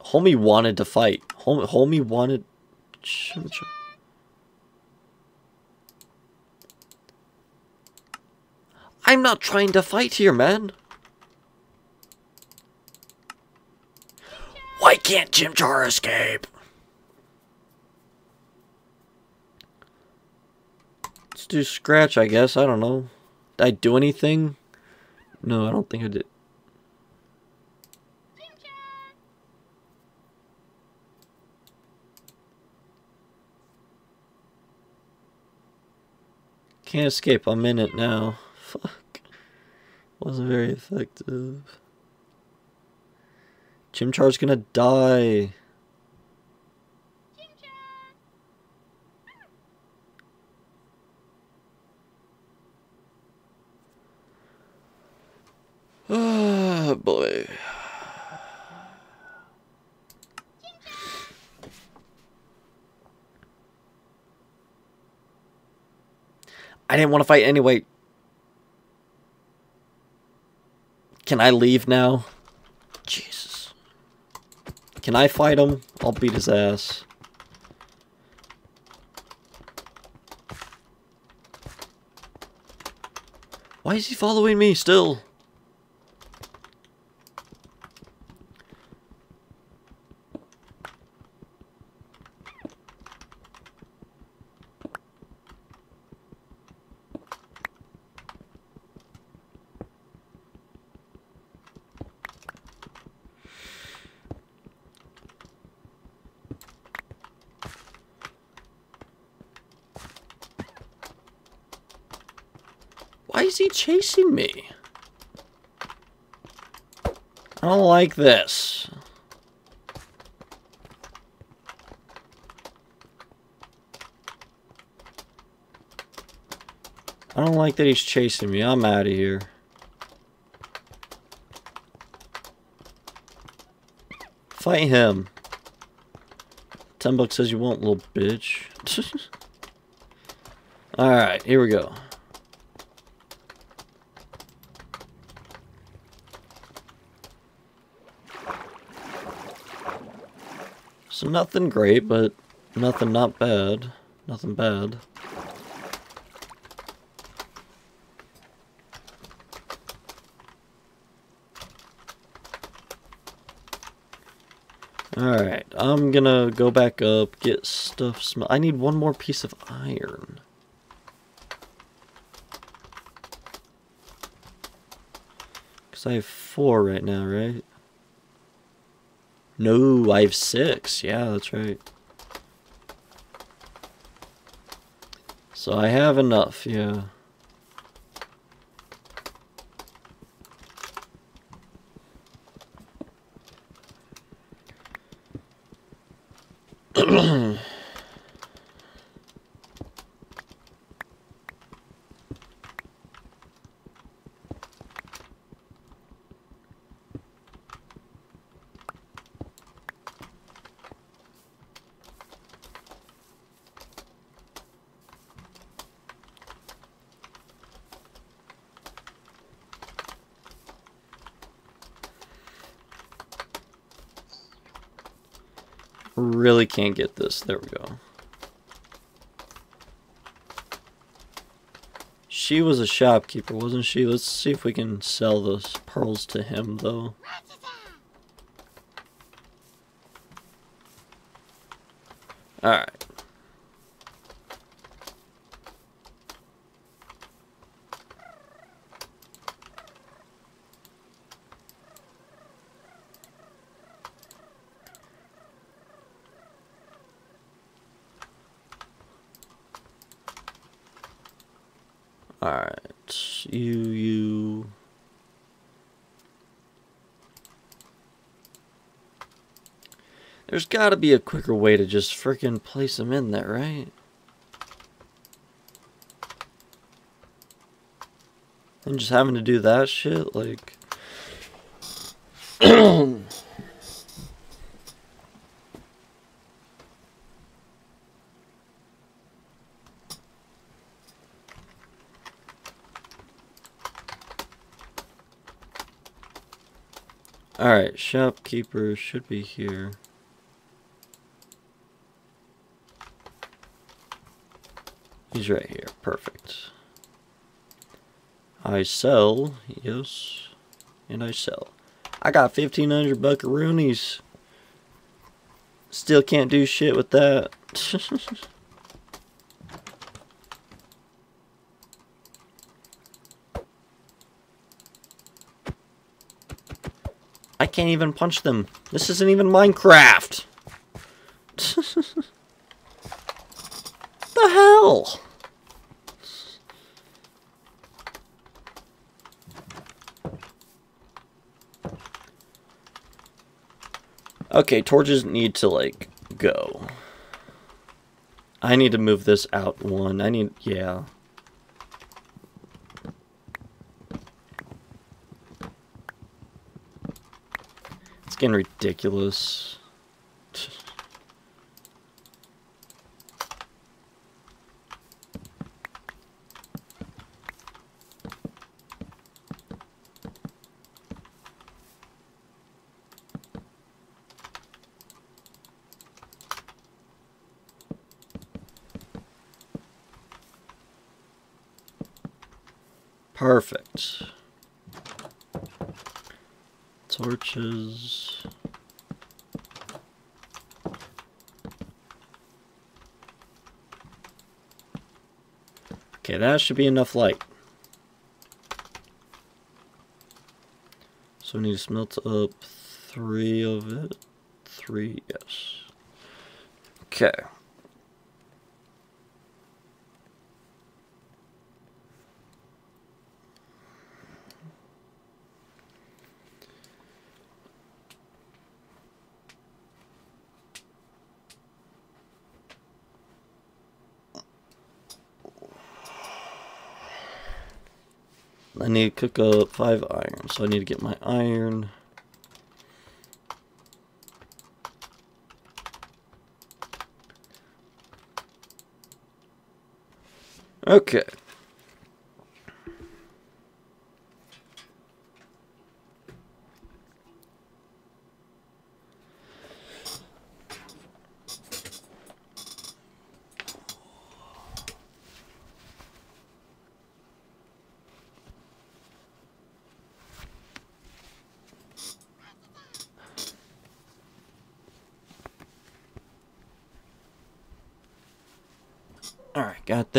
Homie wanted to fight. Homie, homie wanted... I'm not trying to fight here, man. Why can't Jim Chimchar escape? Let's do scratch, I guess. I don't know. Did I do anything? No, I don't think I did. Can't escape. I'm in it now. Fuck. Wasn't very effective. Chimchar's gonna die. Oh boy. I didn't want to fight anyway. Can I leave now? Jesus. Can I fight him? I'll beat his ass. Why is he following me still? Why is he chasing me? I don't like this. I don't like that he's chasing me. I'm out of here. Fight him. Ten bucks says you won't, little bitch. *laughs* Alright, here we go. So nothing great, but nothing not bad. Nothing bad. Alright, I'm gonna go back up, get stuff sm- I need one more piece of iron. Because I have four right now, right? No, I have six. Yeah, that's right. So I have enough, yeah. Really can't get this. There we go. She was a shopkeeper, wasn't she? Let's see if we can sell those pearls to him, though. Alright. Alright, you, you... There's gotta be a quicker way to just freaking place them in there, right? And just having to do that shit, like... *coughs* Alright, shopkeeper should be here. He's right here. Perfect. I sell, yes, and I sell. I got 1500 buckaroonies. Still can't do shit with that. *laughs* I can't even punch them. This isn't even Minecraft. the hell? Okay, torches need to, like, go. I need to move this out one. I need, yeah. It's getting ridiculous. Torches. Okay, that should be enough light. So we need to smelt up three of it. Three, yes. Okay. Need to cook up five iron, so I need to get my iron. Okay.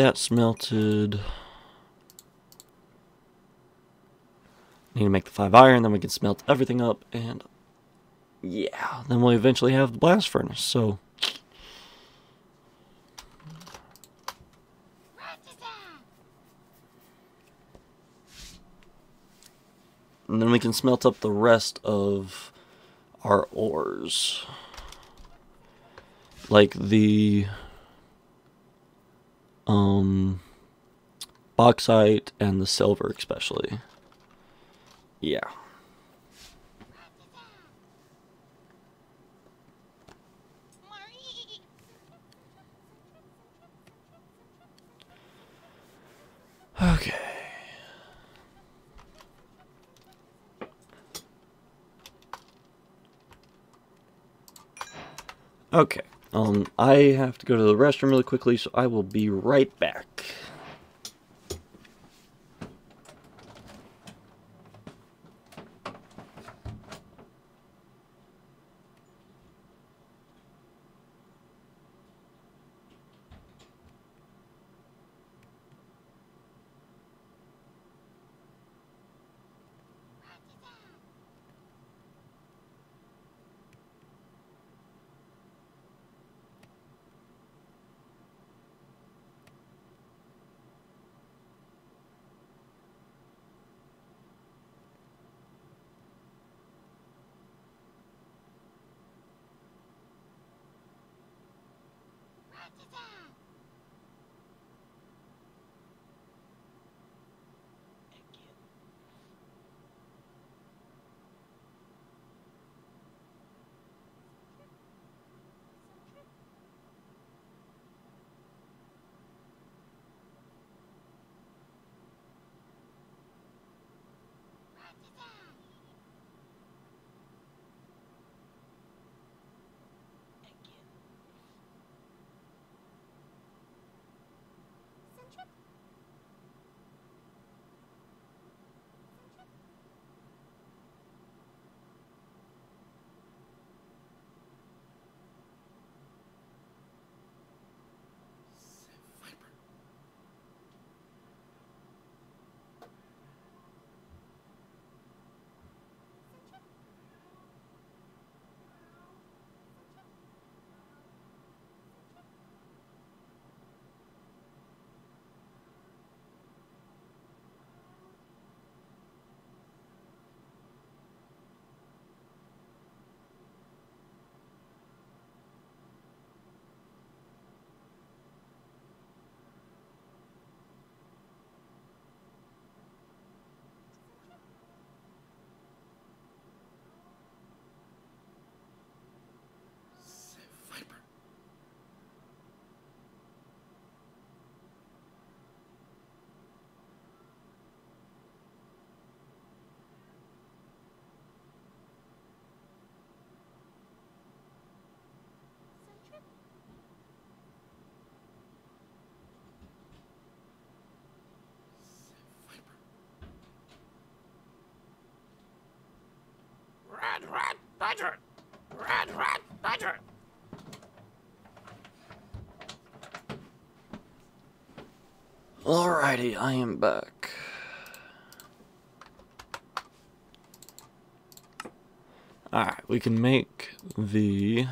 Alright, got that smelted. Need to make the five iron, then we can smelt everything up, and yeah, then we'll eventually have the blast furnace, so. And then we can smelt up the rest of our ores. Like the um, bauxite and the silver especially. Yeah. Okay. Okay. Um, I have to go to the restroom really quickly, so I will be right back. Red Rat Badger! Alrighty, I am back. Alright, we can make the...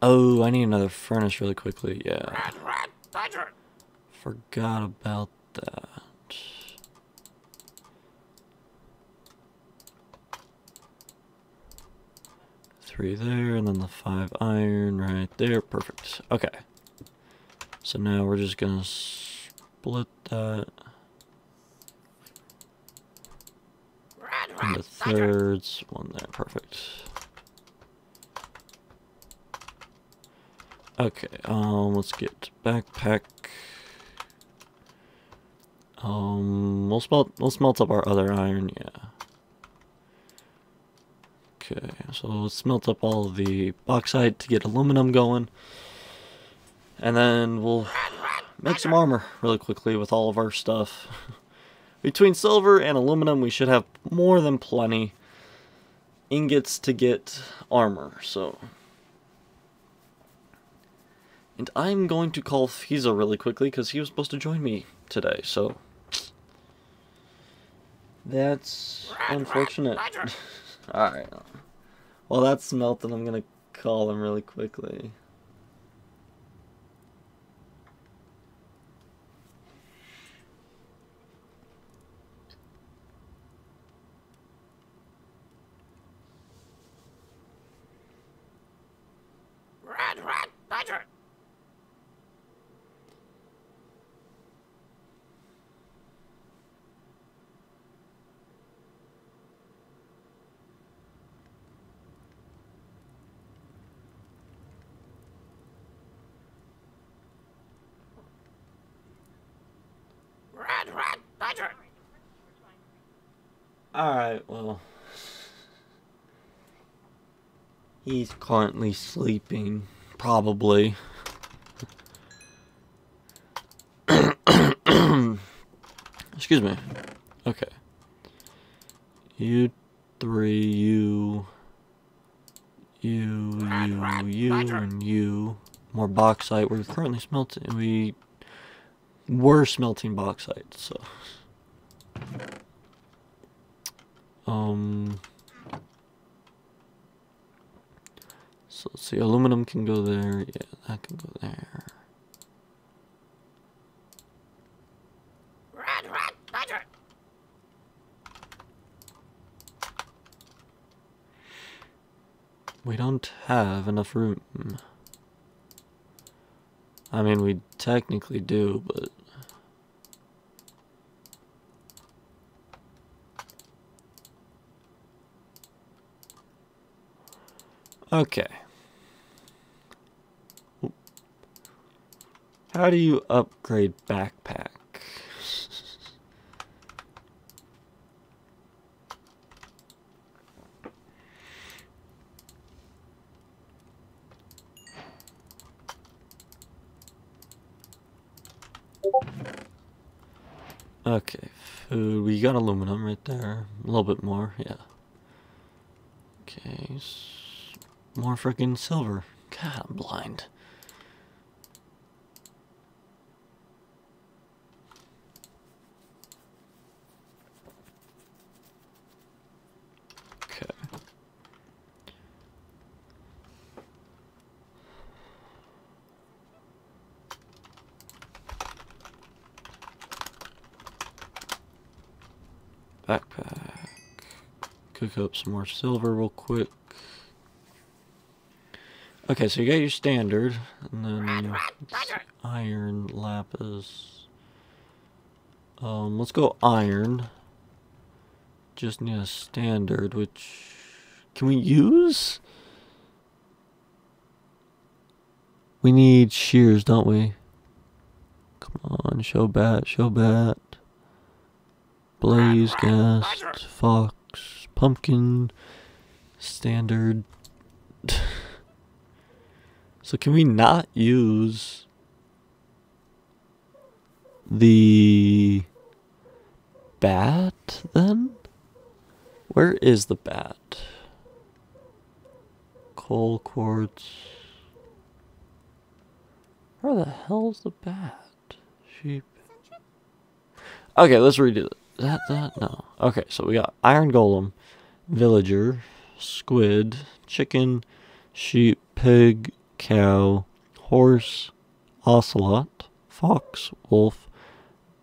Oh, I need another furnace really quickly, yeah. Forgot about that. Three there, and then the five iron right there. Perfect. Okay. So now we're just gonna split that into thirds. One there. Perfect. Okay, um, let's get backpack. Um, we'll smelt, we'll smelt up our other iron, yeah. Okay, so let's melt up all the bauxite to get aluminum going. And then we'll make some armor really quickly with all of our stuff. *laughs* Between silver and aluminum, we should have more than plenty ingots to get armor, so... And I'm going to call Fiza really quickly because he was supposed to join me today, so... That's unfortunate. *laughs* Alright. Well, that's melted. I'm gonna call him really quickly. Alright, well. He's currently sleeping. Probably. *coughs* Excuse me. Okay. You three, you. You, you, you, and you. More bauxite. We're currently smelting. We were smelting bauxite, so. Um. So let's see, aluminum can go there. Yeah, that can go there. Red Rat Badger! We don't have enough room. I mean, we technically do, but. Okay. How do you upgrade backpack? Okay, food. We got aluminum right there. A little bit more, yeah. Okay, s- more freaking silver. God, I'm blind. Okay. Backpack. Cook up some more silver real quick. Okay, so you got your standard, and then iron, lapis. Um, let's go iron. Just need a standard, which can we use? We need shears, don't we? Come on, show bat, show bat. Blaze, ghast, fox, pumpkin, standard. So can we not use the bat then? Where is the bat? coal quartz. Where the hell's the bat? Sheep. Okay, let's redo it. That that no. Okay, so we got iron golem, villager, squid, chicken, sheep, pig, cow, horse, ocelot, fox, wolf,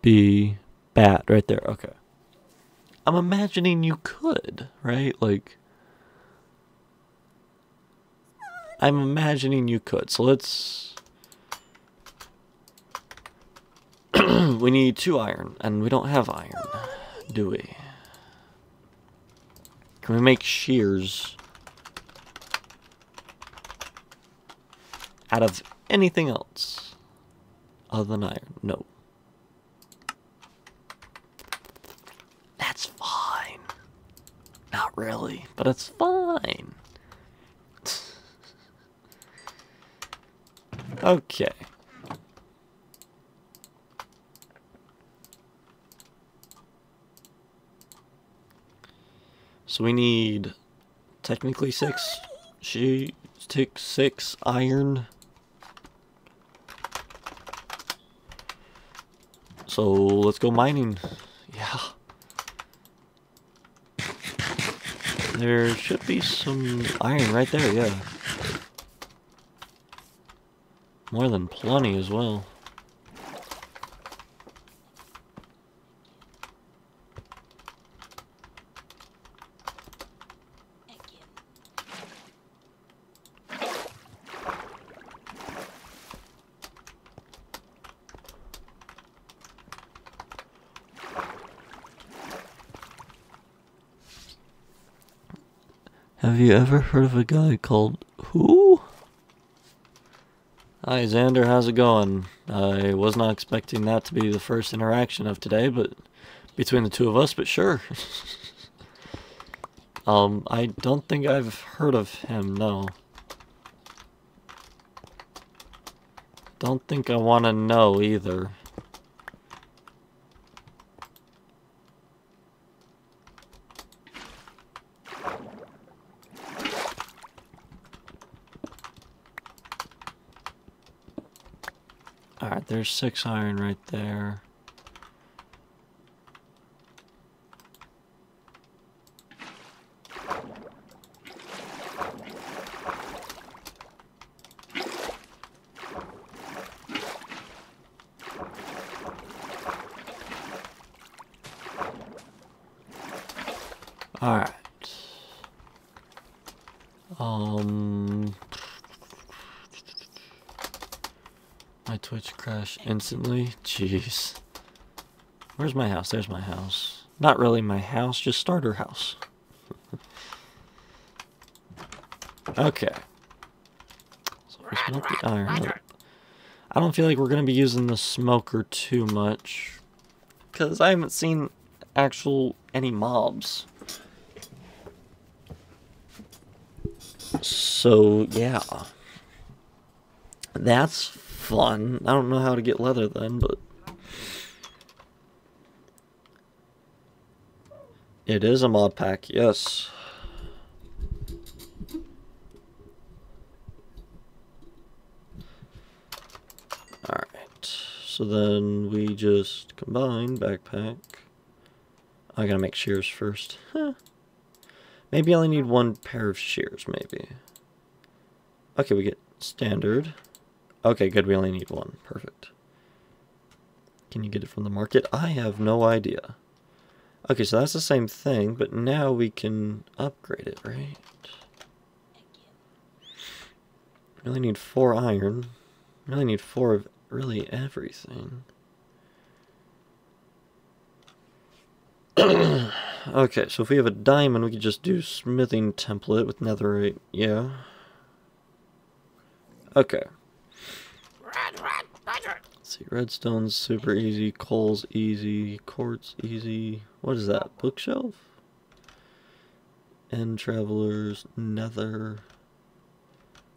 bee, bat. Right there. Okay. I'm imagining you could, right? Like. I'm imagining you could. So let's. *clears throat* we need two iron, and we don't have iron, do we? Can we make shears out of anything else other than iron? No. That's fine. Not really, but it's fine. *laughs* okay. So we need technically six. She take six iron. So let's go mining. Yeah. There should be some iron right there, yeah. More than plenty as well. You ever heard of a guy called who? Hi Xander, how's it going? I was not expecting that to be the first interaction of today, but between the two of us, but sure. *laughs* um, I don't think I've heard of him, no. Don't think I want to know either. Alright, there's six iron right there. Alright. Um my Twitch crashed instantly. Jeez. Where's my house? There's my house. Not really my house, just starter house. *laughs* okay. So we smoke the iron. I don't feel like we're gonna be using the smoker too much. Cause I haven't seen actual any mobs. So yeah. That's fun. I don't know how to get leather then, but it is a mod pack, yes. Alright, so then we just combine backpack. I gotta make shears first. Huh. Maybe I only need one pair of shears, maybe. Okay, we get standard. Okay, good. We only need one. Perfect. Can you get it from the market? I have no idea. Okay, so that's the same thing, but now we can upgrade it, right? Really need four iron. Really need four of really everything. *clears throat* okay, so if we have a diamond, we could just do smithing template with netherite. Yeah. Okay. Red, red. Let's see, redstone's super easy, coal's easy, quartz easy. What is that? Bookshelf? End travelers, nether.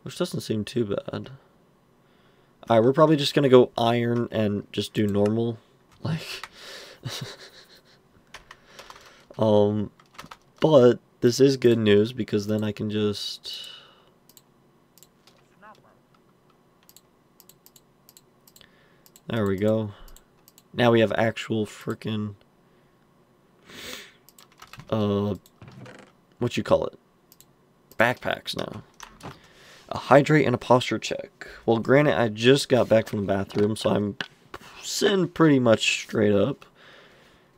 Which doesn't seem too bad. Alright, we're probably just gonna go iron and just do normal. Like *laughs* Um but this is good news because then I can just There we go. Now we have actual freaking uh what you call it? Backpacks now. A hydrate and a posture check. Well, granted, I just got back from the bathroom, so I'm sitting pretty much straight up.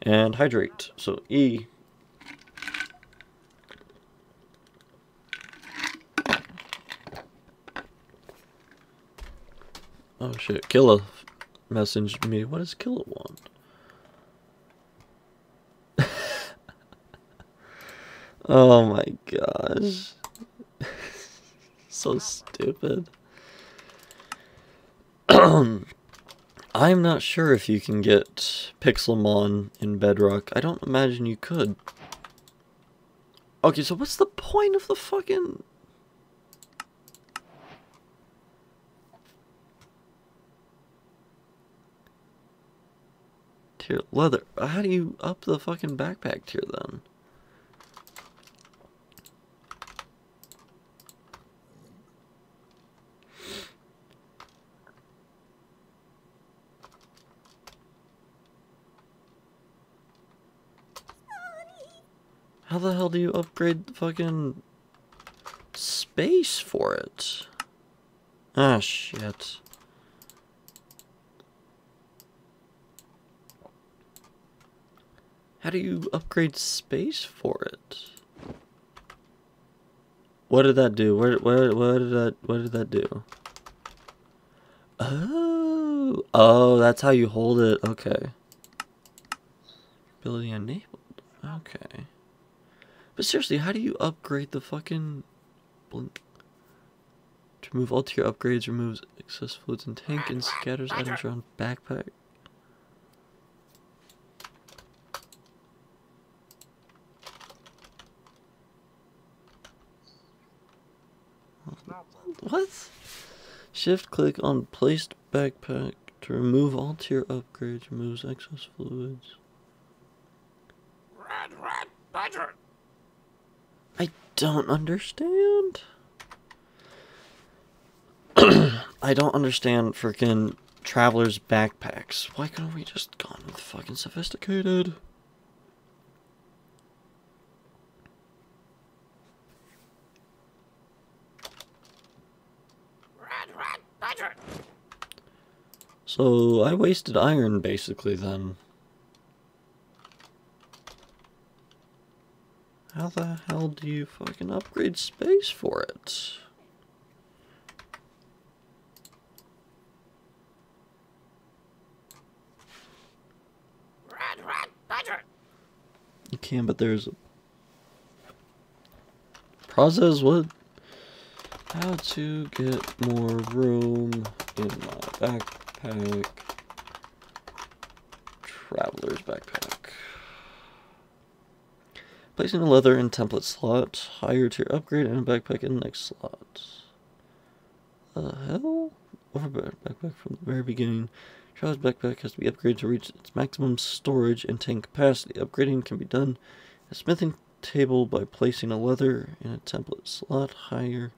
And hydrate. So E. Oh shit, Killa messaged me. What does Killa want? *laughs* oh my gosh. *laughs* so stupid. *clears throat* I'm not sure if you can get Pixelmon in Bedrock. I don't imagine you could. Okay, so what's the point of the fucking... Tier leather. How do you up the fucking backpack tier then? How the hell do you upgrade the fucking space for it? Ah, shit. How do you upgrade space for it? What did that do? Where, where, what did that, what did that do? Oh, oh, that's how you hold it. Okay. Ability enabled. Okay. But seriously, how do you upgrade the fucking blink? To remove all tier upgrades, removes excess fluids and tank and scatters items around backpack. What? Shift click on placed backpack to remove all tier upgrades, removes excess fluids. Red, red. I don't understand. *clears throat* I don't understand freaking travelers' backpacks. Why couldn't we just gone with fucking sophisticated? Red, red, badger. So I wasted iron basically then. How the hell do you fucking upgrade space for it? Red, badger. You can, but there's a process. What? How to get more room in my backpack? Traveler's backpack. Placing a leather in template slot. Higher tier upgrade and a backpack in next slot. The hell? Over backpack from the very beginning. Traveler's backpack has to be upgraded to reach its maximum storage and tank capacity. Upgrading can be done at a smithing table by placing a leather in a template slot higher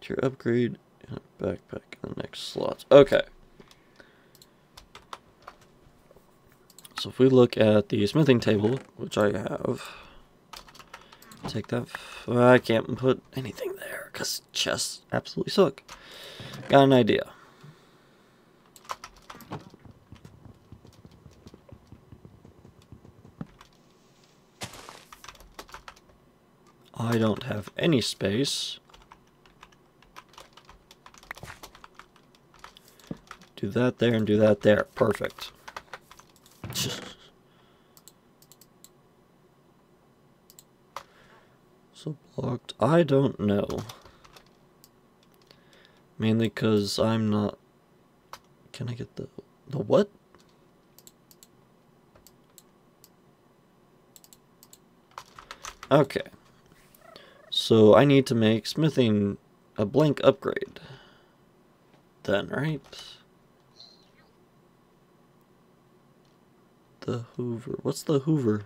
tier upgrade and a backpack in the next slot. Okay. So if we look at the smithing table, which I have, take that. I can't put anything there because chests absolutely suck. Got an idea. I don't have any space. Do that there and do that there. Perfect. So blocked. I don't know. Mainly because I'm not. Can I get the the what? Okay. So I need to make smithing a blank upgrade. Then, right? The Hoover. What's the Hoover?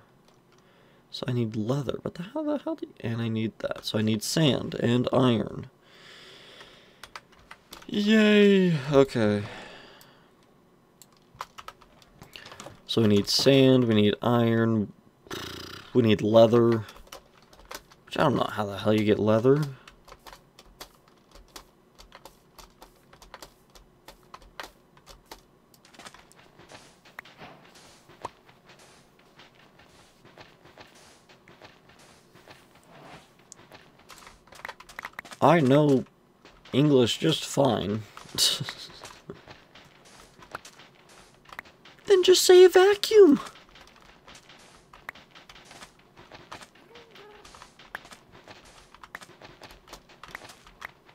So I need leather, but the, how the hell do you, and I need that. So I need sand and iron. Yay! Okay. So we need sand, we need iron, we need leather. Which I don't know how the hell you get leather. I know English just fine. *laughs* then just say a vacuum.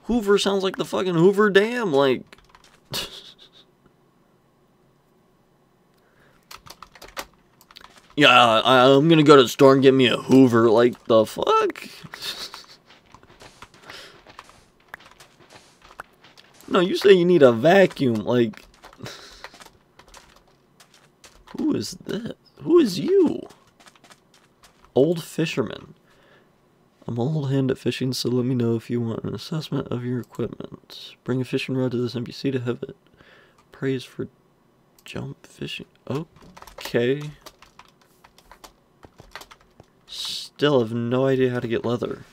Hoover sounds like the fucking Hoover Dam, like. *laughs* yeah, I, I'm gonna go to the store and get me a Hoover. Like, the fuck? *laughs* No, you say you need a vacuum, like... Who is this? Who is you? Old fisherman. I'm old hand at fishing, so let me know if you want an assessment of your equipment. Bring a fishing rod to this NPC to have it. Praise for jump fishing. Okay. Still have no idea how to get leather.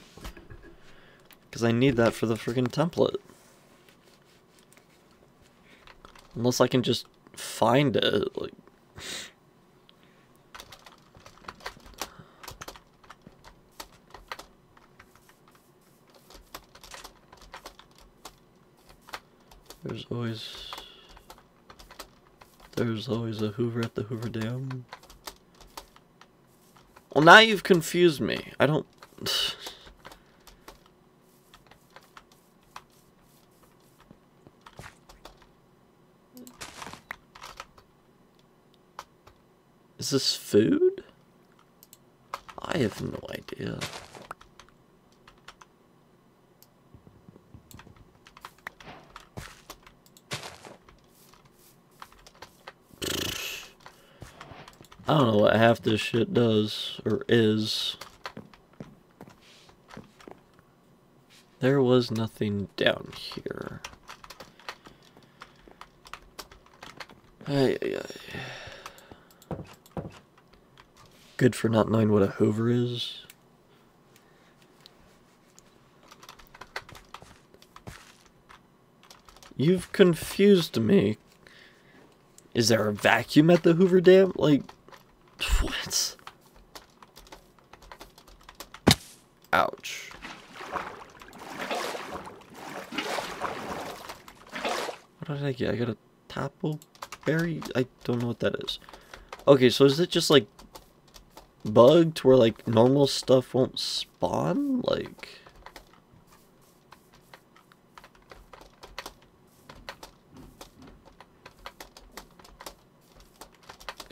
Because I need that for the freaking template. Unless I can just find it, like... There's always... There's always a Hoover at the Hoover Dam. Well, now you've confused me. I don't... Is this food? I have no idea. I don't know what half this shit does, or is. There was nothing down here. Ay, ay, ay. Good for not knowing what a Hoover is. You've confused me. Is there a vacuum at the Hoover Dam? Like, what? Ouch. What did I get? I got a tapo berry? I don't know what that is. Okay, so is it just like bugged where like normal stuff won't spawn? Like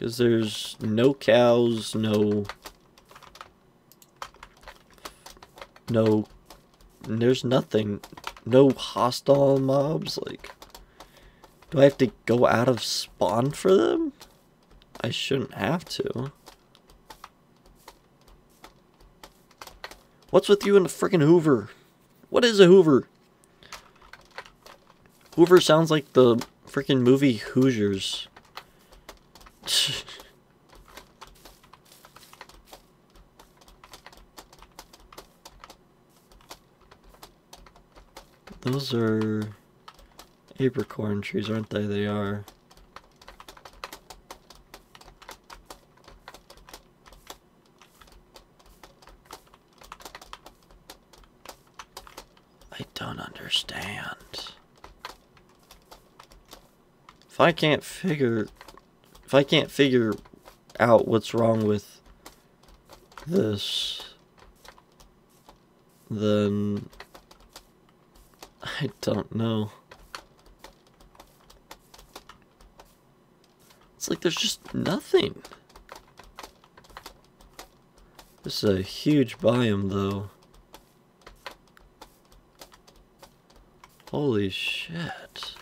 Because there's no cows, no... No... There's nothing. No hostile mobs, like... Do I have to go out of spawn for them? I shouldn't have to. What's with you and the freaking Hoover? What is a Hoover? Hoover sounds like the freaking movie Hoosiers. *laughs* Those are apricorn trees, aren't they? They are. I don't understand. If I can't figure if I can't figure out what's wrong with this then I don't know. It's like there's just nothing. This is a huge biome though. Holy shit.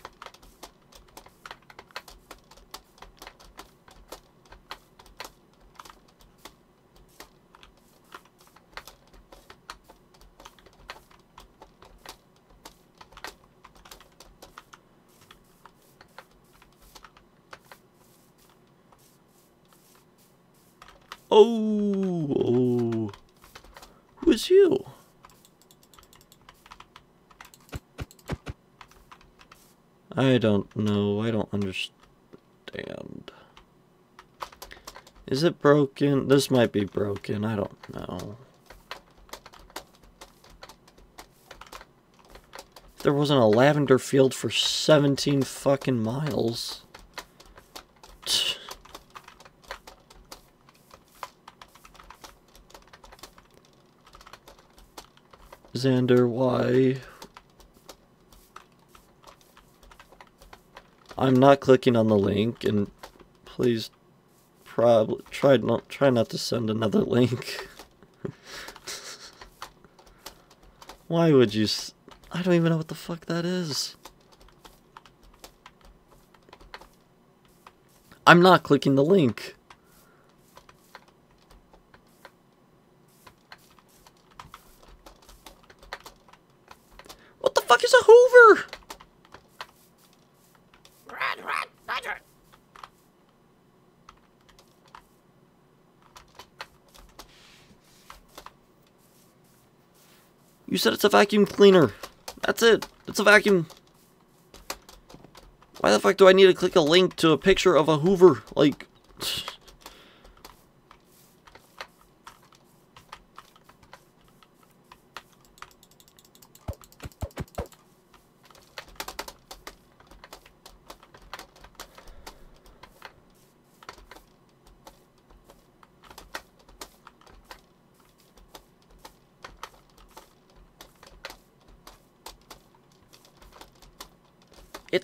Oh, oh. Who is you? I don't know. I don't understand. Is it broken? This might be broken. I don't know. There wasn't a lavender field for 17 fucking miles. Xander, why? I'm not clicking on the link, and please, probably try not try not to send another *laughs* link. why would you? S I don't even know what the fuck that is. I'm not clicking the link. What the fuck is a Hoover? Red red badger. You said it's a vacuum cleaner. That's it. It's a vacuum. Why the fuck do I need to click a link to a picture of a Hoover? Like.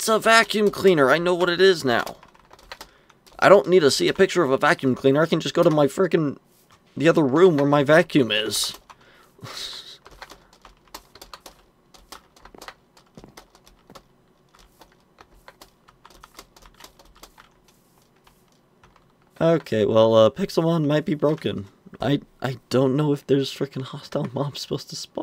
A vacuum cleaner. I know what it is now. I don't need to see a picture of a vacuum cleaner. I can just go to my freaking the other room where my vacuum is. okay, well, uh, Pixelmon might be broken. I I don't know if there's freaking hostile mobs supposed to spawn.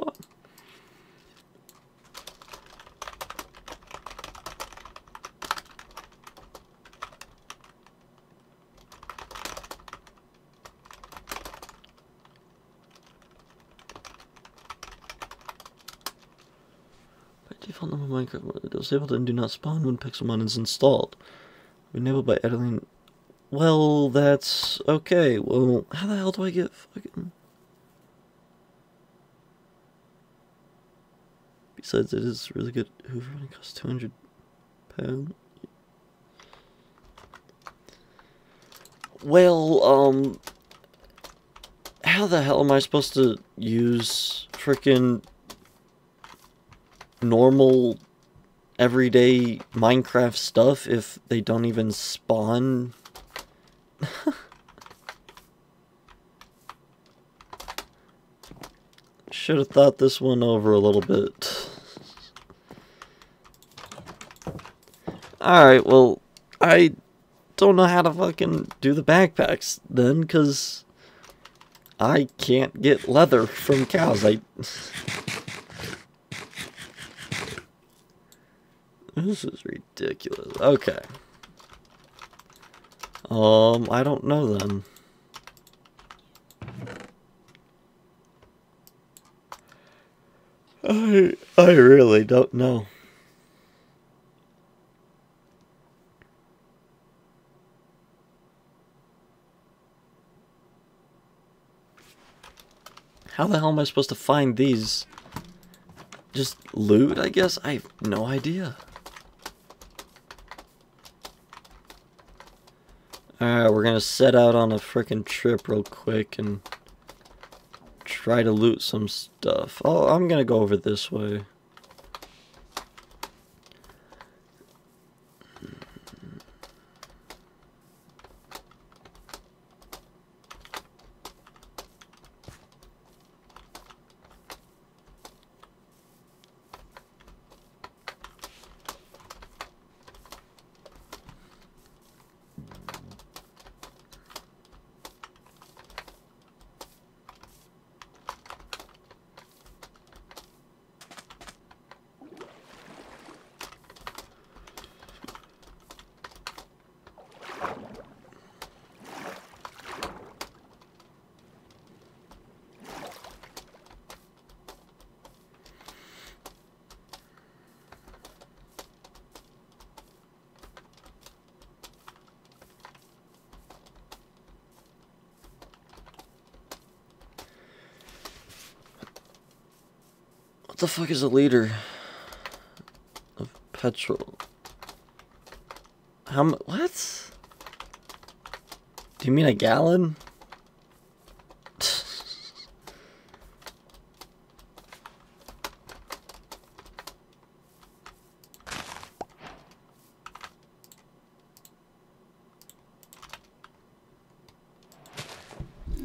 Minecraft disabled and do not spawn when Pixelmon is installed. Enabled by editing. Well, that's okay. Well, how the hell do I get fucking? Besides, it is really good. Hoover only costs two hundred pound. Well, um, how the hell am I supposed to use freaking normal everyday Minecraft stuff if they don't even spawn. *laughs* Should have thought this one over a little bit. Alright, well, I don't know how to fucking do the backpacks then, because I can't get leather from cows. I. *laughs* This is ridiculous. Okay. Um, I don't know then. I I really don't know. How the hell am I supposed to find these? Just loot, I guess? I have no idea. Alright, we're gonna set out on a freaking trip real quick and try to loot some stuff. Oh, I'm gonna go over this way. What the fuck is a liter of petrol? How what? Do you mean a gallon? *laughs*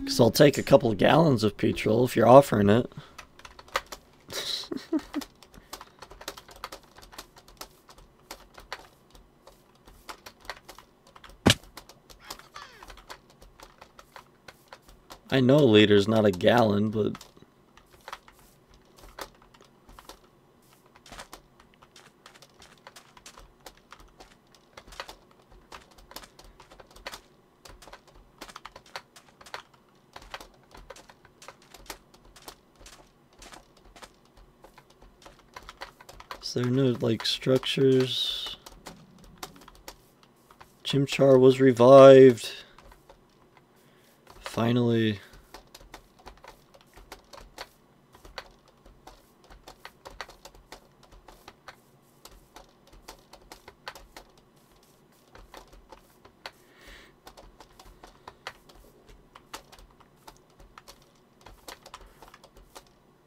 Cause I'll take a couple gallons of petrol if you're offering it. I know liter's not a gallon, but Is there no like structures? Chimchar was revived. Finally.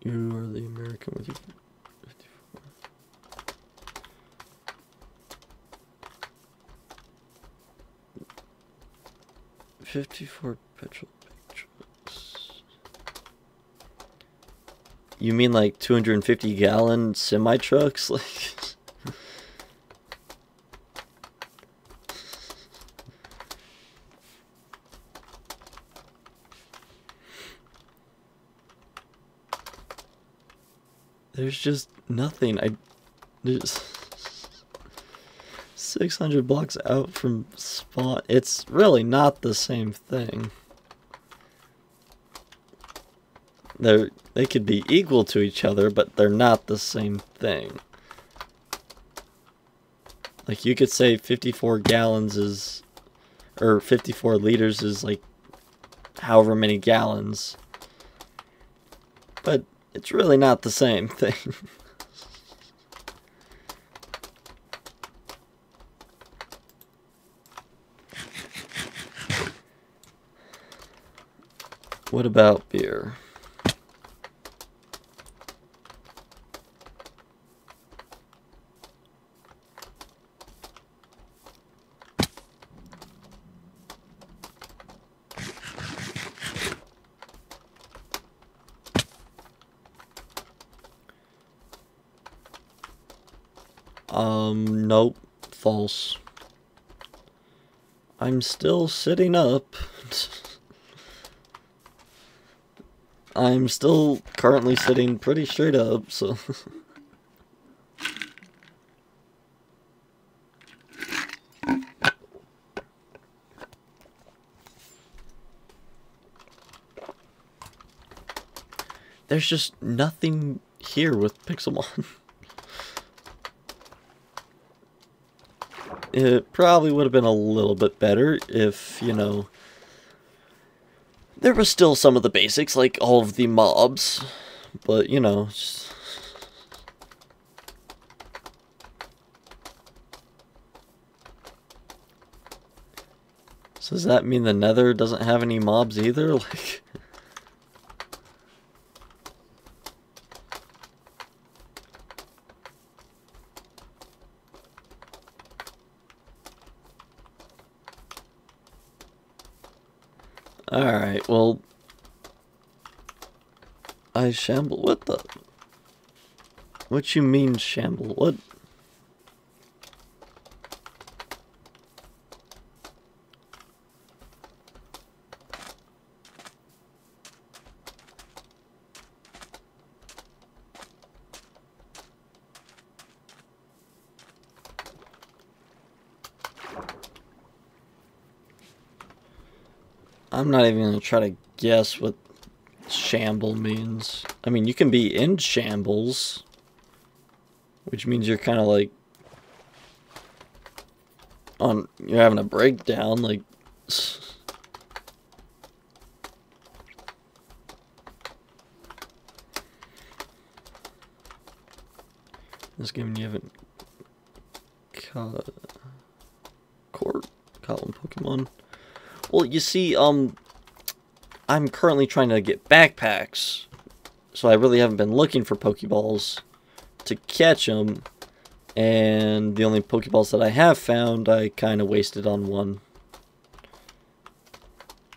You are the American with your 54. Fifty-four petrol trucks. You mean like two hundred and fifty gallon semi trucks? *laughs* Like, there's just nothing. I there's *laughs* six hundred blocks out from spawn. It's really not the same thing. They're they could be equal to each other, but they're not the same thing. Like you could say 54 gallons is or 54 liters is like however many gallons. But it's really not the same thing. *laughs* what about beer? Um, nope. False. I'm still sitting up. I'm still currently sitting pretty straight up, so. There's just nothing here with Pixelmon. *laughs* it probably would have been a little bit better if, you know, there was still some of the basics, like all of the mobs, but, you know, just... So does that mean the nether doesn't have any mobs either? *laughs* Like... Alright, well... I shamble... What the... What you mean shamble? What... I'm not even gonna try to guess what shamble means. I mean, you can be in shambles, which means you're kind of like on. You're having a breakdown, like. *sighs* this game you haven't caught caught one Pokemon. Well, you see, um, I'm currently trying to get backpacks, so I really haven't been looking for Pokeballs to catch them. And the only Pokeballs that I have found, I kind of wasted on one.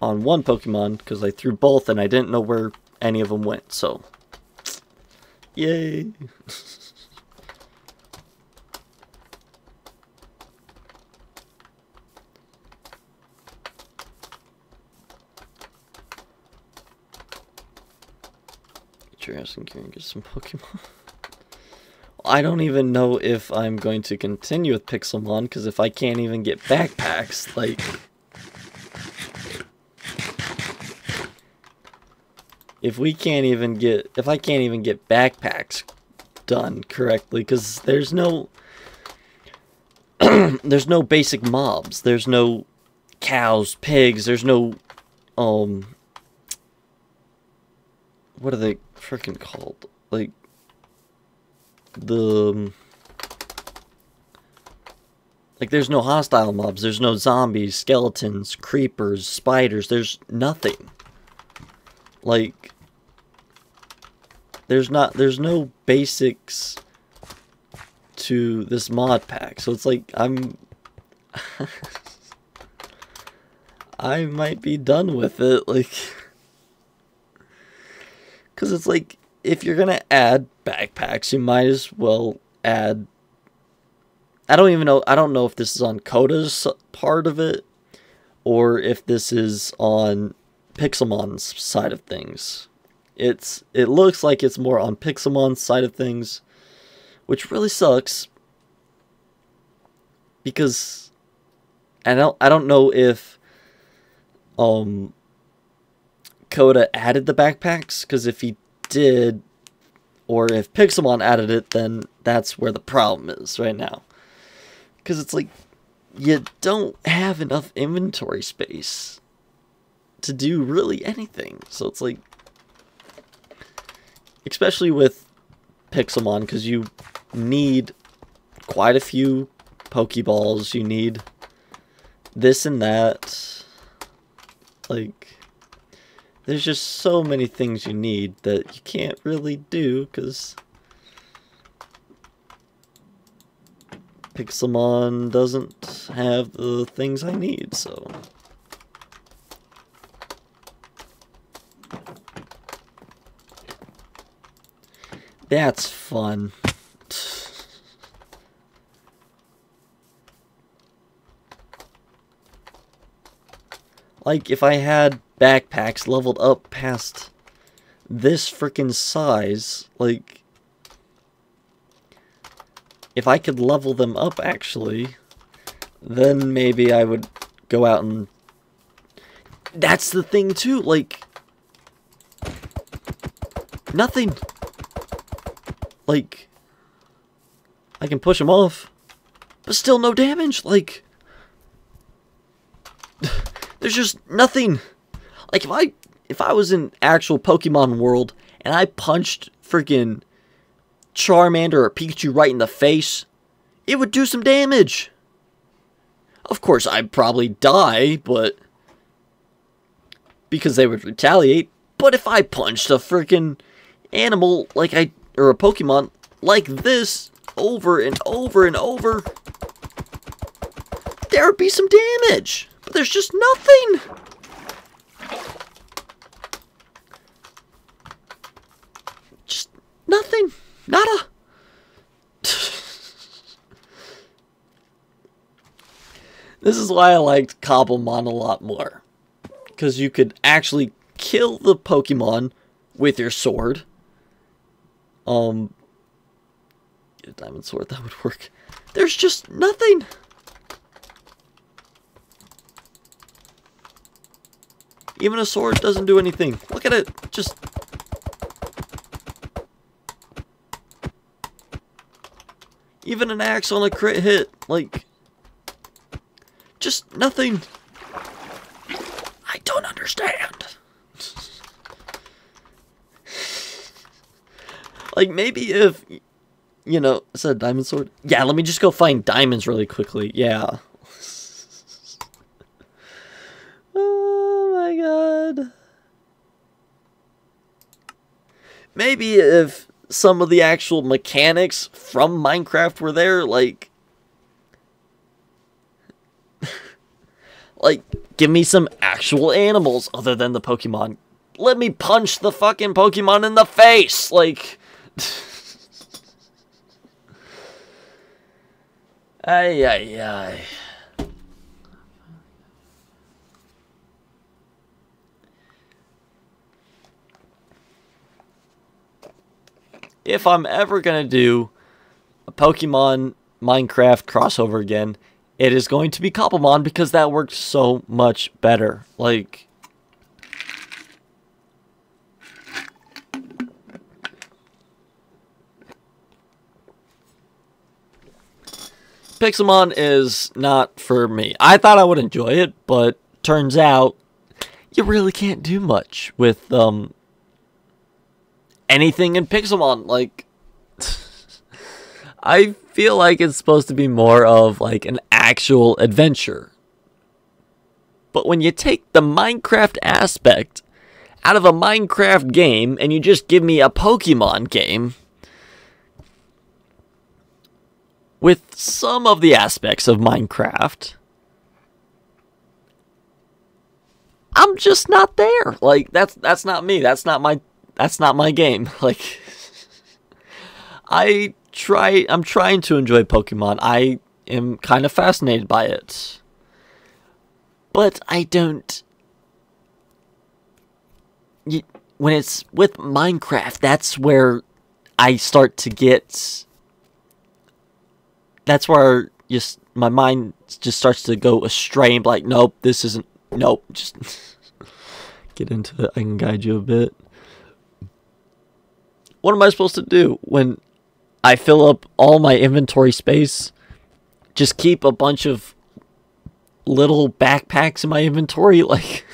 On one Pokemon, because I threw both and I didn't know where any of them went, so. Yay! *laughs* Some Pokemon. *laughs* I don't even know if I'm going to continue with Pixelmon, because if I can't even get backpacks, like... If we can't even get... If I can't even get backpacks done correctly, because there's no... *clears throat* there's no basic mobs. There's no cows, pigs, there's no... Um... What are they freaking called? Like the um, like there's no hostile mobs. There's no zombies skeletons creepers spiders. There's nothing. Like there's not there's no basics to this mod pack. So it's like i'm *laughs* i might be done with it. Like because it's like if you're gonna add backpacks, you might as well add. I don't even know. I don't know if this is on Kota's part of it, or if this is on Pixelmon's side of things. It's it looks like it's more on Pixelmon's side of things, which really sucks. Because I don't I don't know if um Kota added the backpacks because if he did, or if Pixelmon added it, then that's where the problem is right now. Because it's like, you don't have enough inventory space to do really anything. So it's like, especially with Pixelmon, because you need quite a few Pokeballs, you need this and that. Like, there's just so many things you need that you can't really do because Pixelmon doesn't have the things I need, so... That's fun. Like, if I had backpacks leveled up past this freaking size, like, if I could level them up, actually, then maybe I would go out and... That's the thing, too, like... Nothing. Like... I can push them off, but still no damage, like... There's just nothing. Like if I if I was in actual Pokemon world and I punched freaking Charmander or Pikachu right in the face, it would do some damage. Of course, I'd probably die, but because they would retaliate. But if I punched a freaking animal like I or a Pokemon like this over and over and over, there would be some damage. But there's just nothing. Just nothing. Nada. *laughs* this is why I liked Cobblemon a lot more. Because you could actually kill the Pokemon with your sword. Um, get a diamond sword, that would work. There's just nothing. Even a sword doesn't do anything. Look at it. Just Even an axe on a crit hit, like, just nothing. I don't understand. *laughs* like, maybe if you know, a diamond sword? Yeah, let me just go find diamonds really quickly. Yeah. oh my god. Maybe if some of the actual mechanics from Minecraft were there, like. like, give me some actual animals other than the Pokemon. Let me punch the fucking Pokemon in the face! Like. *laughs* Ay, ay, ay. If I'm ever going to do a Pokemon Minecraft crossover again, it is going to be Cobblemon because that works so much better. Like, Pixelmon is not for me. I thought I would enjoy it, but turns out you really can't do much with um anything in Pixelmon. Like *laughs* I feel like it's supposed to be more of like an actual adventure. But when you take the Minecraft aspect out of a Minecraft game and you just give me a Pokemon game, with some of the aspects of Minecraft, I'm just not there. Like that's that's not me. That's not my that's not my game. *laughs* Like I try I'm trying to enjoy Pokemon. I am kind of fascinated by it. But I don't when it's with Minecraft, that's where I start to get that's where just my mind just starts to go astray and like, nope, this isn't. Nope, just *laughs* get into it. I can guide you a bit. What am I supposed to do when I fill up all my inventory space? Just keep a bunch of little backpacks in my inventory, *laughs* like.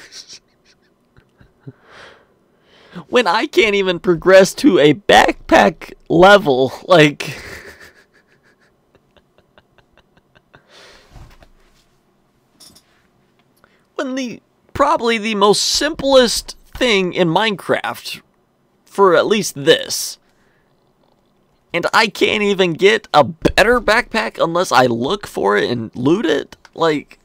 when I can't even progress to a backpack level, like. *laughs* when the probably the most simplest thing in Minecraft for at least this. And I can't even get a better backpack unless I look for it and loot it. Like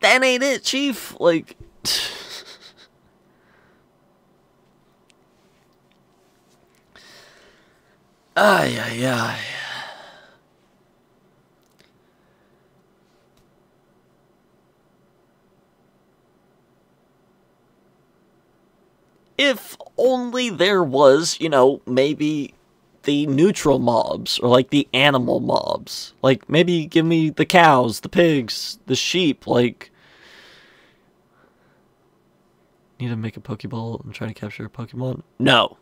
that ain't it, chief. Like *sighs* *sighs* Ay ay ay. If only there was, you know, maybe the neutral mobs or like the animal mobs. Like maybe give me the cows, the pigs, the sheep, like need to make a pokeball and try to capture a pokemon? No.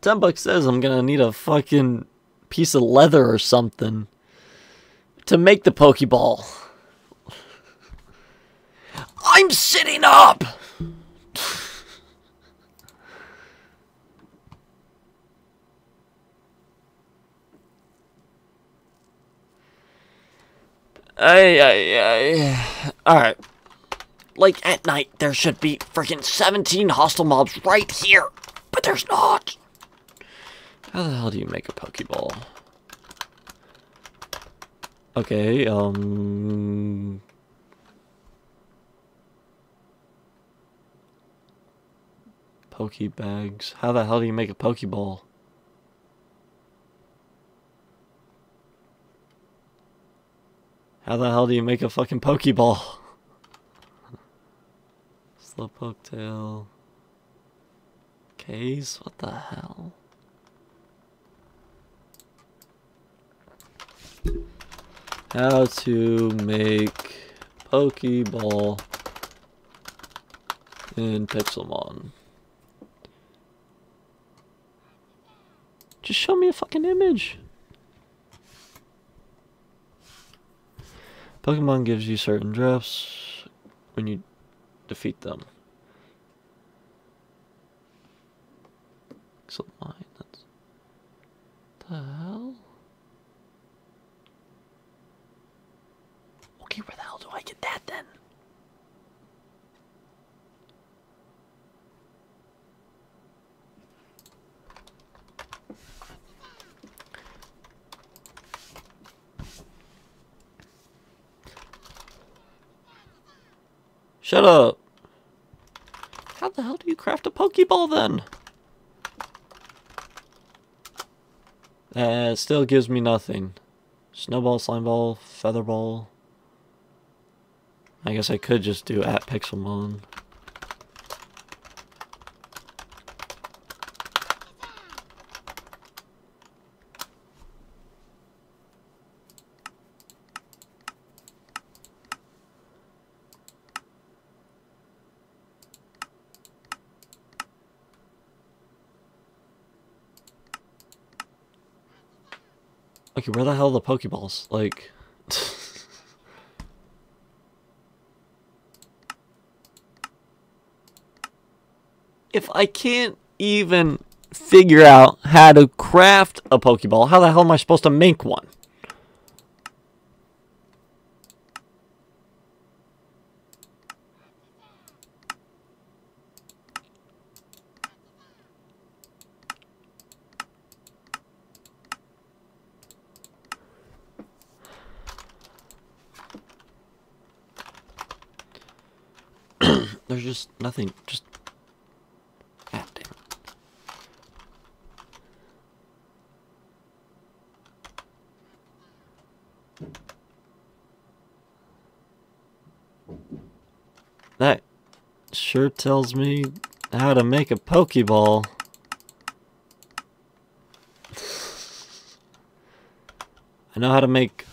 Ten bucks says I'm gonna need a fucking piece of leather or something to make the Pokeball. I'm sitting up! Ay, ay, ay. Alright. Like, at night, there should be freaking 17 hostile mobs right here. But there's not. How the hell do you make a Pokeball? Okay, um... Pokebags. How the hell do you make a Pokeball? How the hell do you make a fucking Pokeball? *laughs* Slowpoke tail. Case? What the hell? How to make Pokeball in Pixelmon. Just show me a fucking image. Pokemon gives you certain drafts when you defeat them. Line. That's the hell. Okay, where the hell do I get that then? Shut up. How the hell do you craft a Pokeball then? Uh, that still gives me nothing. Snowball, slime ball, feather ball. I guess I could just do at Pixelmon. Okay, where the hell are the Pokeballs? Like... if I can't even figure out how to craft a Pokeball, how the hell am I supposed to make one? There's just nothing. Just. God damn it. That tells me how to make a Pokeball. I know how to make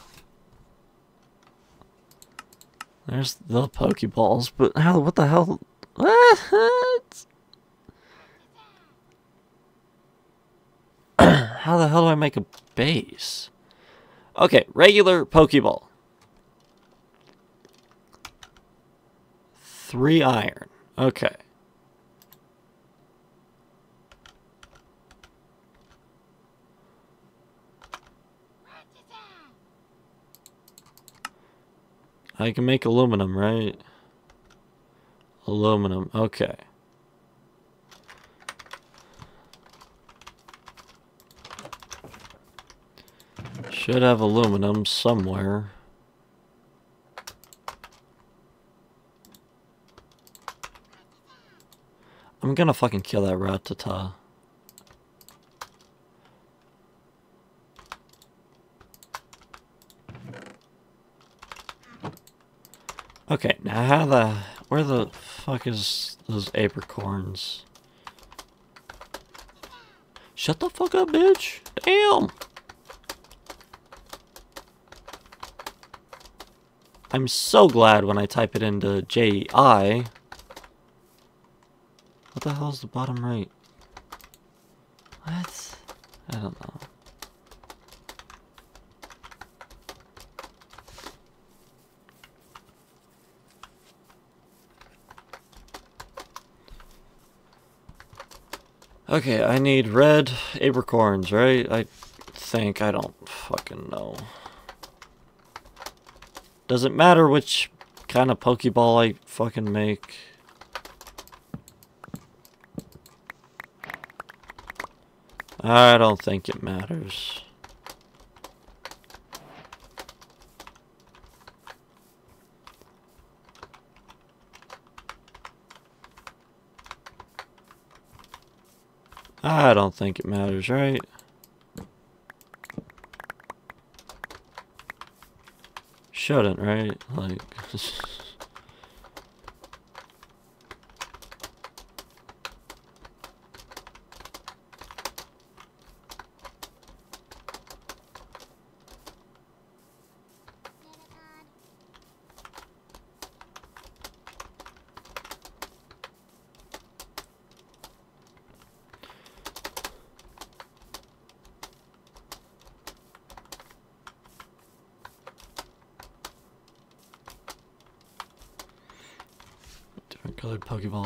There's the Pokeballs, but how? What the hell? What? *clears throat* how the hell do I make a base? Okay, regular Pokeball. Three iron. Okay. I can make aluminum, right? Aluminum, okay. Should have aluminum somewhere. I'm gonna fucking kill that Rattata. Okay, now how the... Where the fuck is those apricorns? Shut the fuck up, bitch! Damn! I'm so glad when I type it into JEI. The hell is the bottom right? What? I don't know. Okay, I need red apricorns, right? I think. I don't fucking know. Doesn't matter which kind of Pokeball I fucking make? I don't think it matters. I don't think it matters, right? Shouldn't, right? Like... *laughs*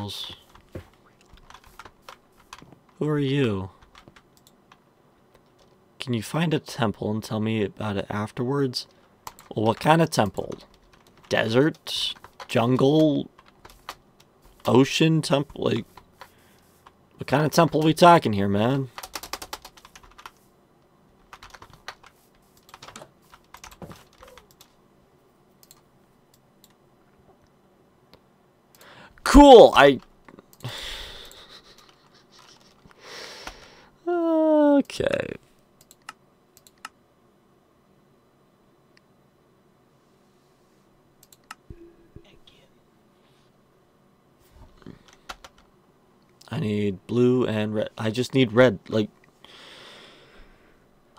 Pokeballs. Who are you? Can you find a temple and tell me about it afterwards? Well, what kind of temple? Desert? Jungle? Ocean temple? Like, what kind of temple we talking here, man? Cool, I... Okay. I need blue and red. I just need red. Like,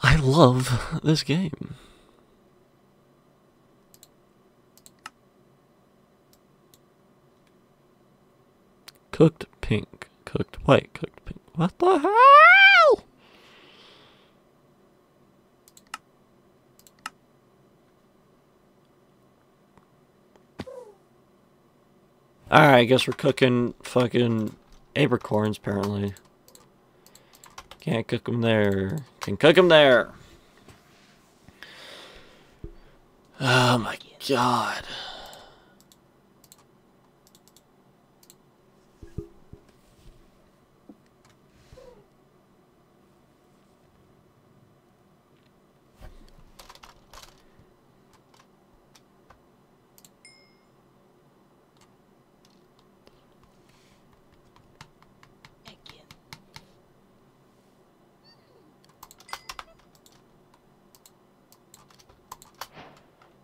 I love this game. Cooked pink, white, cooked pink. What the hell? Alright, I guess we're cooking fucking apricorns, apparently. Can't cook them there. Can cook them there. Oh my god.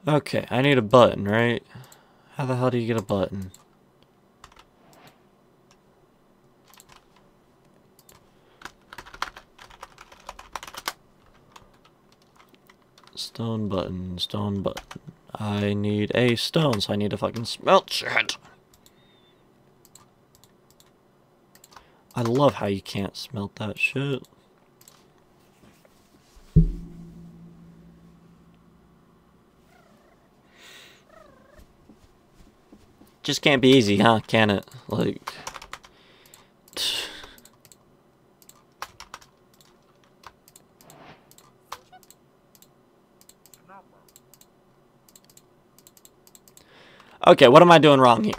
Okay, I need a button, right? How the hell do you get a button? Stone button, stone button. I need a stone, so I need to fucking smelt shit. I love how you can't smelt that shit. Just can't be easy, huh? Can it? Like... Okay, what am I doing wrong here?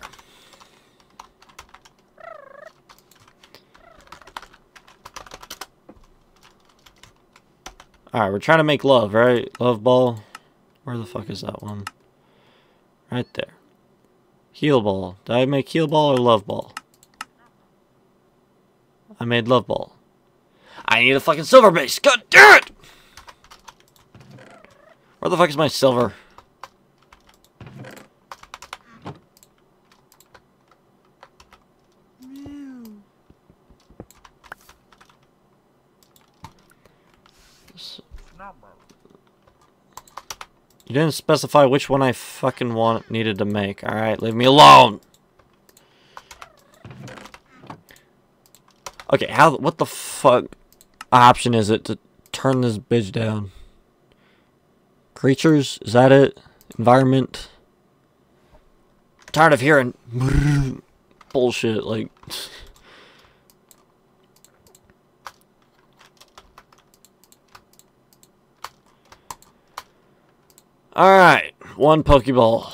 Alright, we're trying to make love, right? Love ball. Where the fuck is that one? Right there. Heal ball. Did I make heal ball or love ball? I made love ball. I need a fucking silver base. God damn it! Where the fuck is my silver? Didn't specify which one I fucking want needed to make. Alright, leave me alone! Okay, how, what the fuck option is it to turn this bitch down? Creatures? Is that it? Environment? tired of hearing *laughs* bullshit, like... *laughs* Alright, one Pokeball.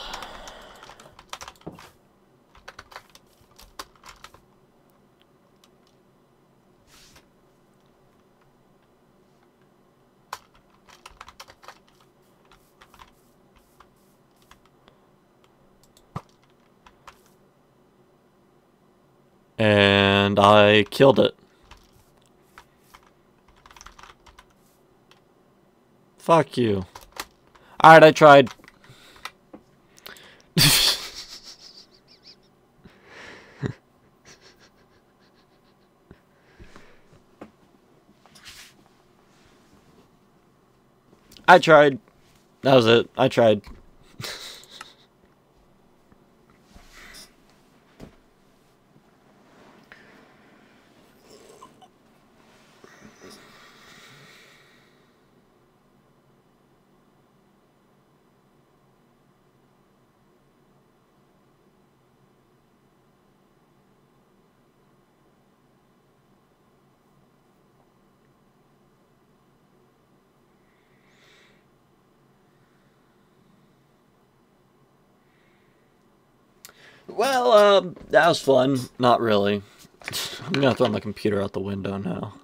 And I killed it. Fuck you. Alright, I tried. *laughs* I tried. That was it. I tried. Well, um, that was fun. Not really. I'm gonna throw my computer out the window now.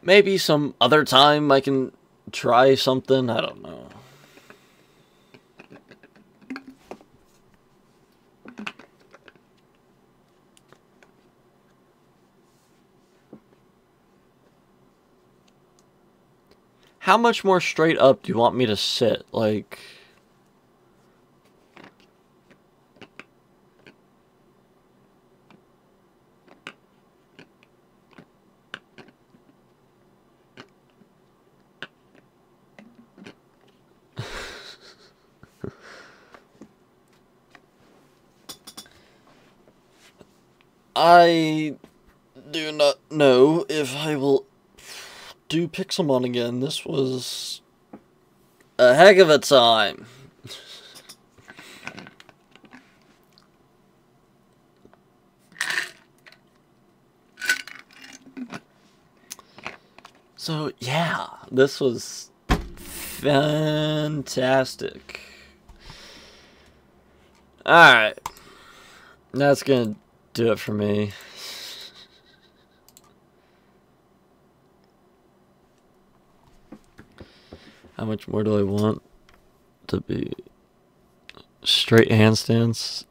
Maybe some other time I can try something. I don't know. How much more straight up do you want me to sit? Like... *laughs* I do not know if I will do Pixelmon again. This was a heck of a time. So, yeah, this was fantastic. Alright. That's gonna do it for me. How much more do I want to be straight handstands?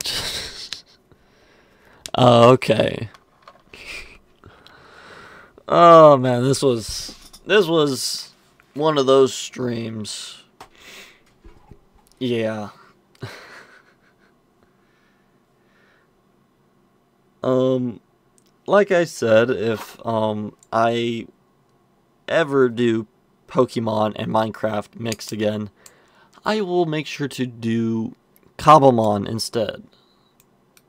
*laughs* oh, okay. Oh man, this was this was one of those streams. Yeah. *laughs* um like I said, if um I ever do Pokemon and Minecraft mixed again, I will make sure to do Cobblemon instead.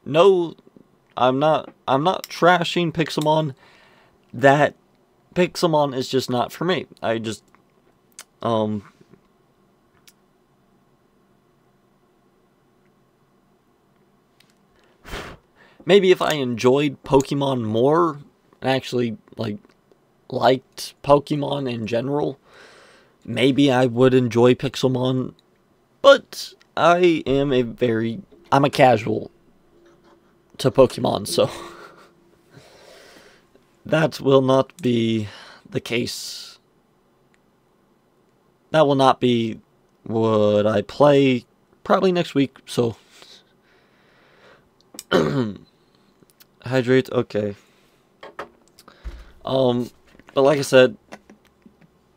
No, I'm not I'm not trashing Pixelmon. That Pixelmon is just not for me. I just um maybe if I enjoyed Pokemon more, actually like liked Pokemon in general, maybe I would enjoy Pixelmon, but I am a very I'm a casual to Pokemon, so *laughs* that will not be the case. That will not be what I play probably next week, so *clears throat* hydrate okay. Um but like I said,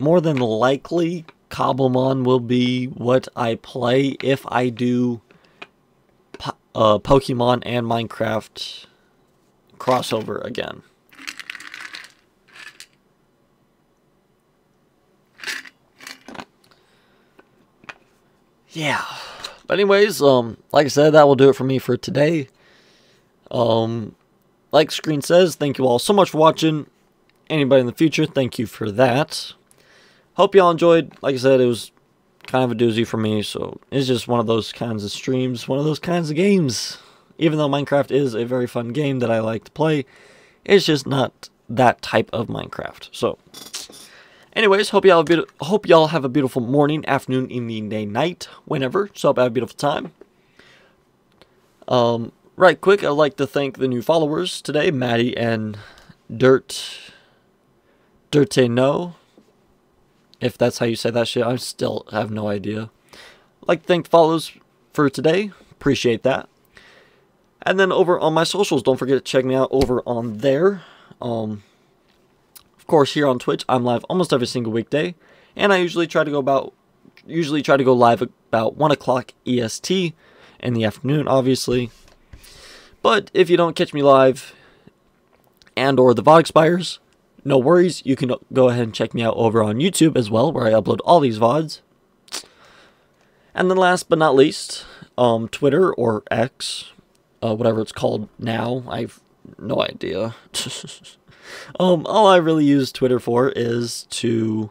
more than likely, Cobblemon will be what I play if I do uh, Pokemon and Minecraft crossover again. Yeah. But anyways, um, like I said, that will do it for me for today. Um, like screen says, thank you all so much for watching. Anybody in the future, thank you for that hope y'all enjoyed. Like I said, it was kind of a doozy for me, so it's just one of those kinds of streams, one of those kinds of games. Even though Minecraft is a very fun game that I like to play, it's just not that type of Minecraft. So, anyways, hope y'all hope y'all have a beautiful morning, afternoon, evening, day, night, whenever. So, hope have a beautiful time. Um, right quick, I'd like to thank the new followers today, Maddie and Dirt Dirte No if that's how you say that shit, I still have no idea. I'd like thank follows for today. Appreciate that. And then over on my socials, don't forget to check me out over on there. Um, of course, here on Twitch, I'm live almost every single weekday, and I usually try to go about usually try to go live about one o'clock EST in the afternoon, obviously. But if you don't catch me live and or the VOD expires, no worries, you can go ahead and check me out over on YouTube as well, where I upload all these VODs. And then last but not least, um, Twitter or X, uh, whatever it's called now. I've no idea. *laughs* um, all I really use Twitter for is to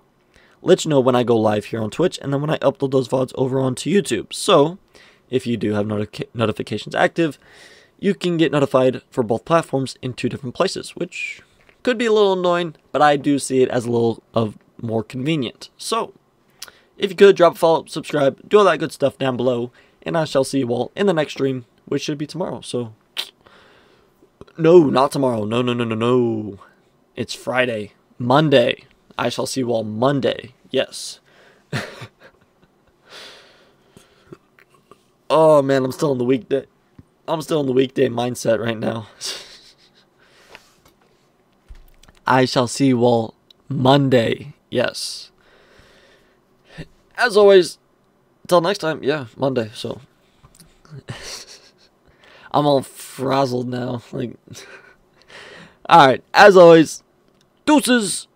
let you know when I go live here on Twitch, and then when I upload those VODs over onto YouTube. So, if you do have notica notifications active, you can get notified for both platforms in two different places, which could be a little annoying, but I do see it as a little of more convenient. So, if you could drop a follow, subscribe, do all that good stuff down below, and I shall see you all in the next stream, which should be tomorrow. So, no, not tomorrow. No, no, no, no, no. It's Friday, Monday. I shall see you all Monday. Yes. *laughs* oh man, I'm still in the weekday. I'm still in the weekday mindset right now. *laughs* I shall see you all Monday. Yes. As always, till next time, yeah, Monday. So *laughs* I'm all frazzled now. Like, *laughs* all right. As always, deuces.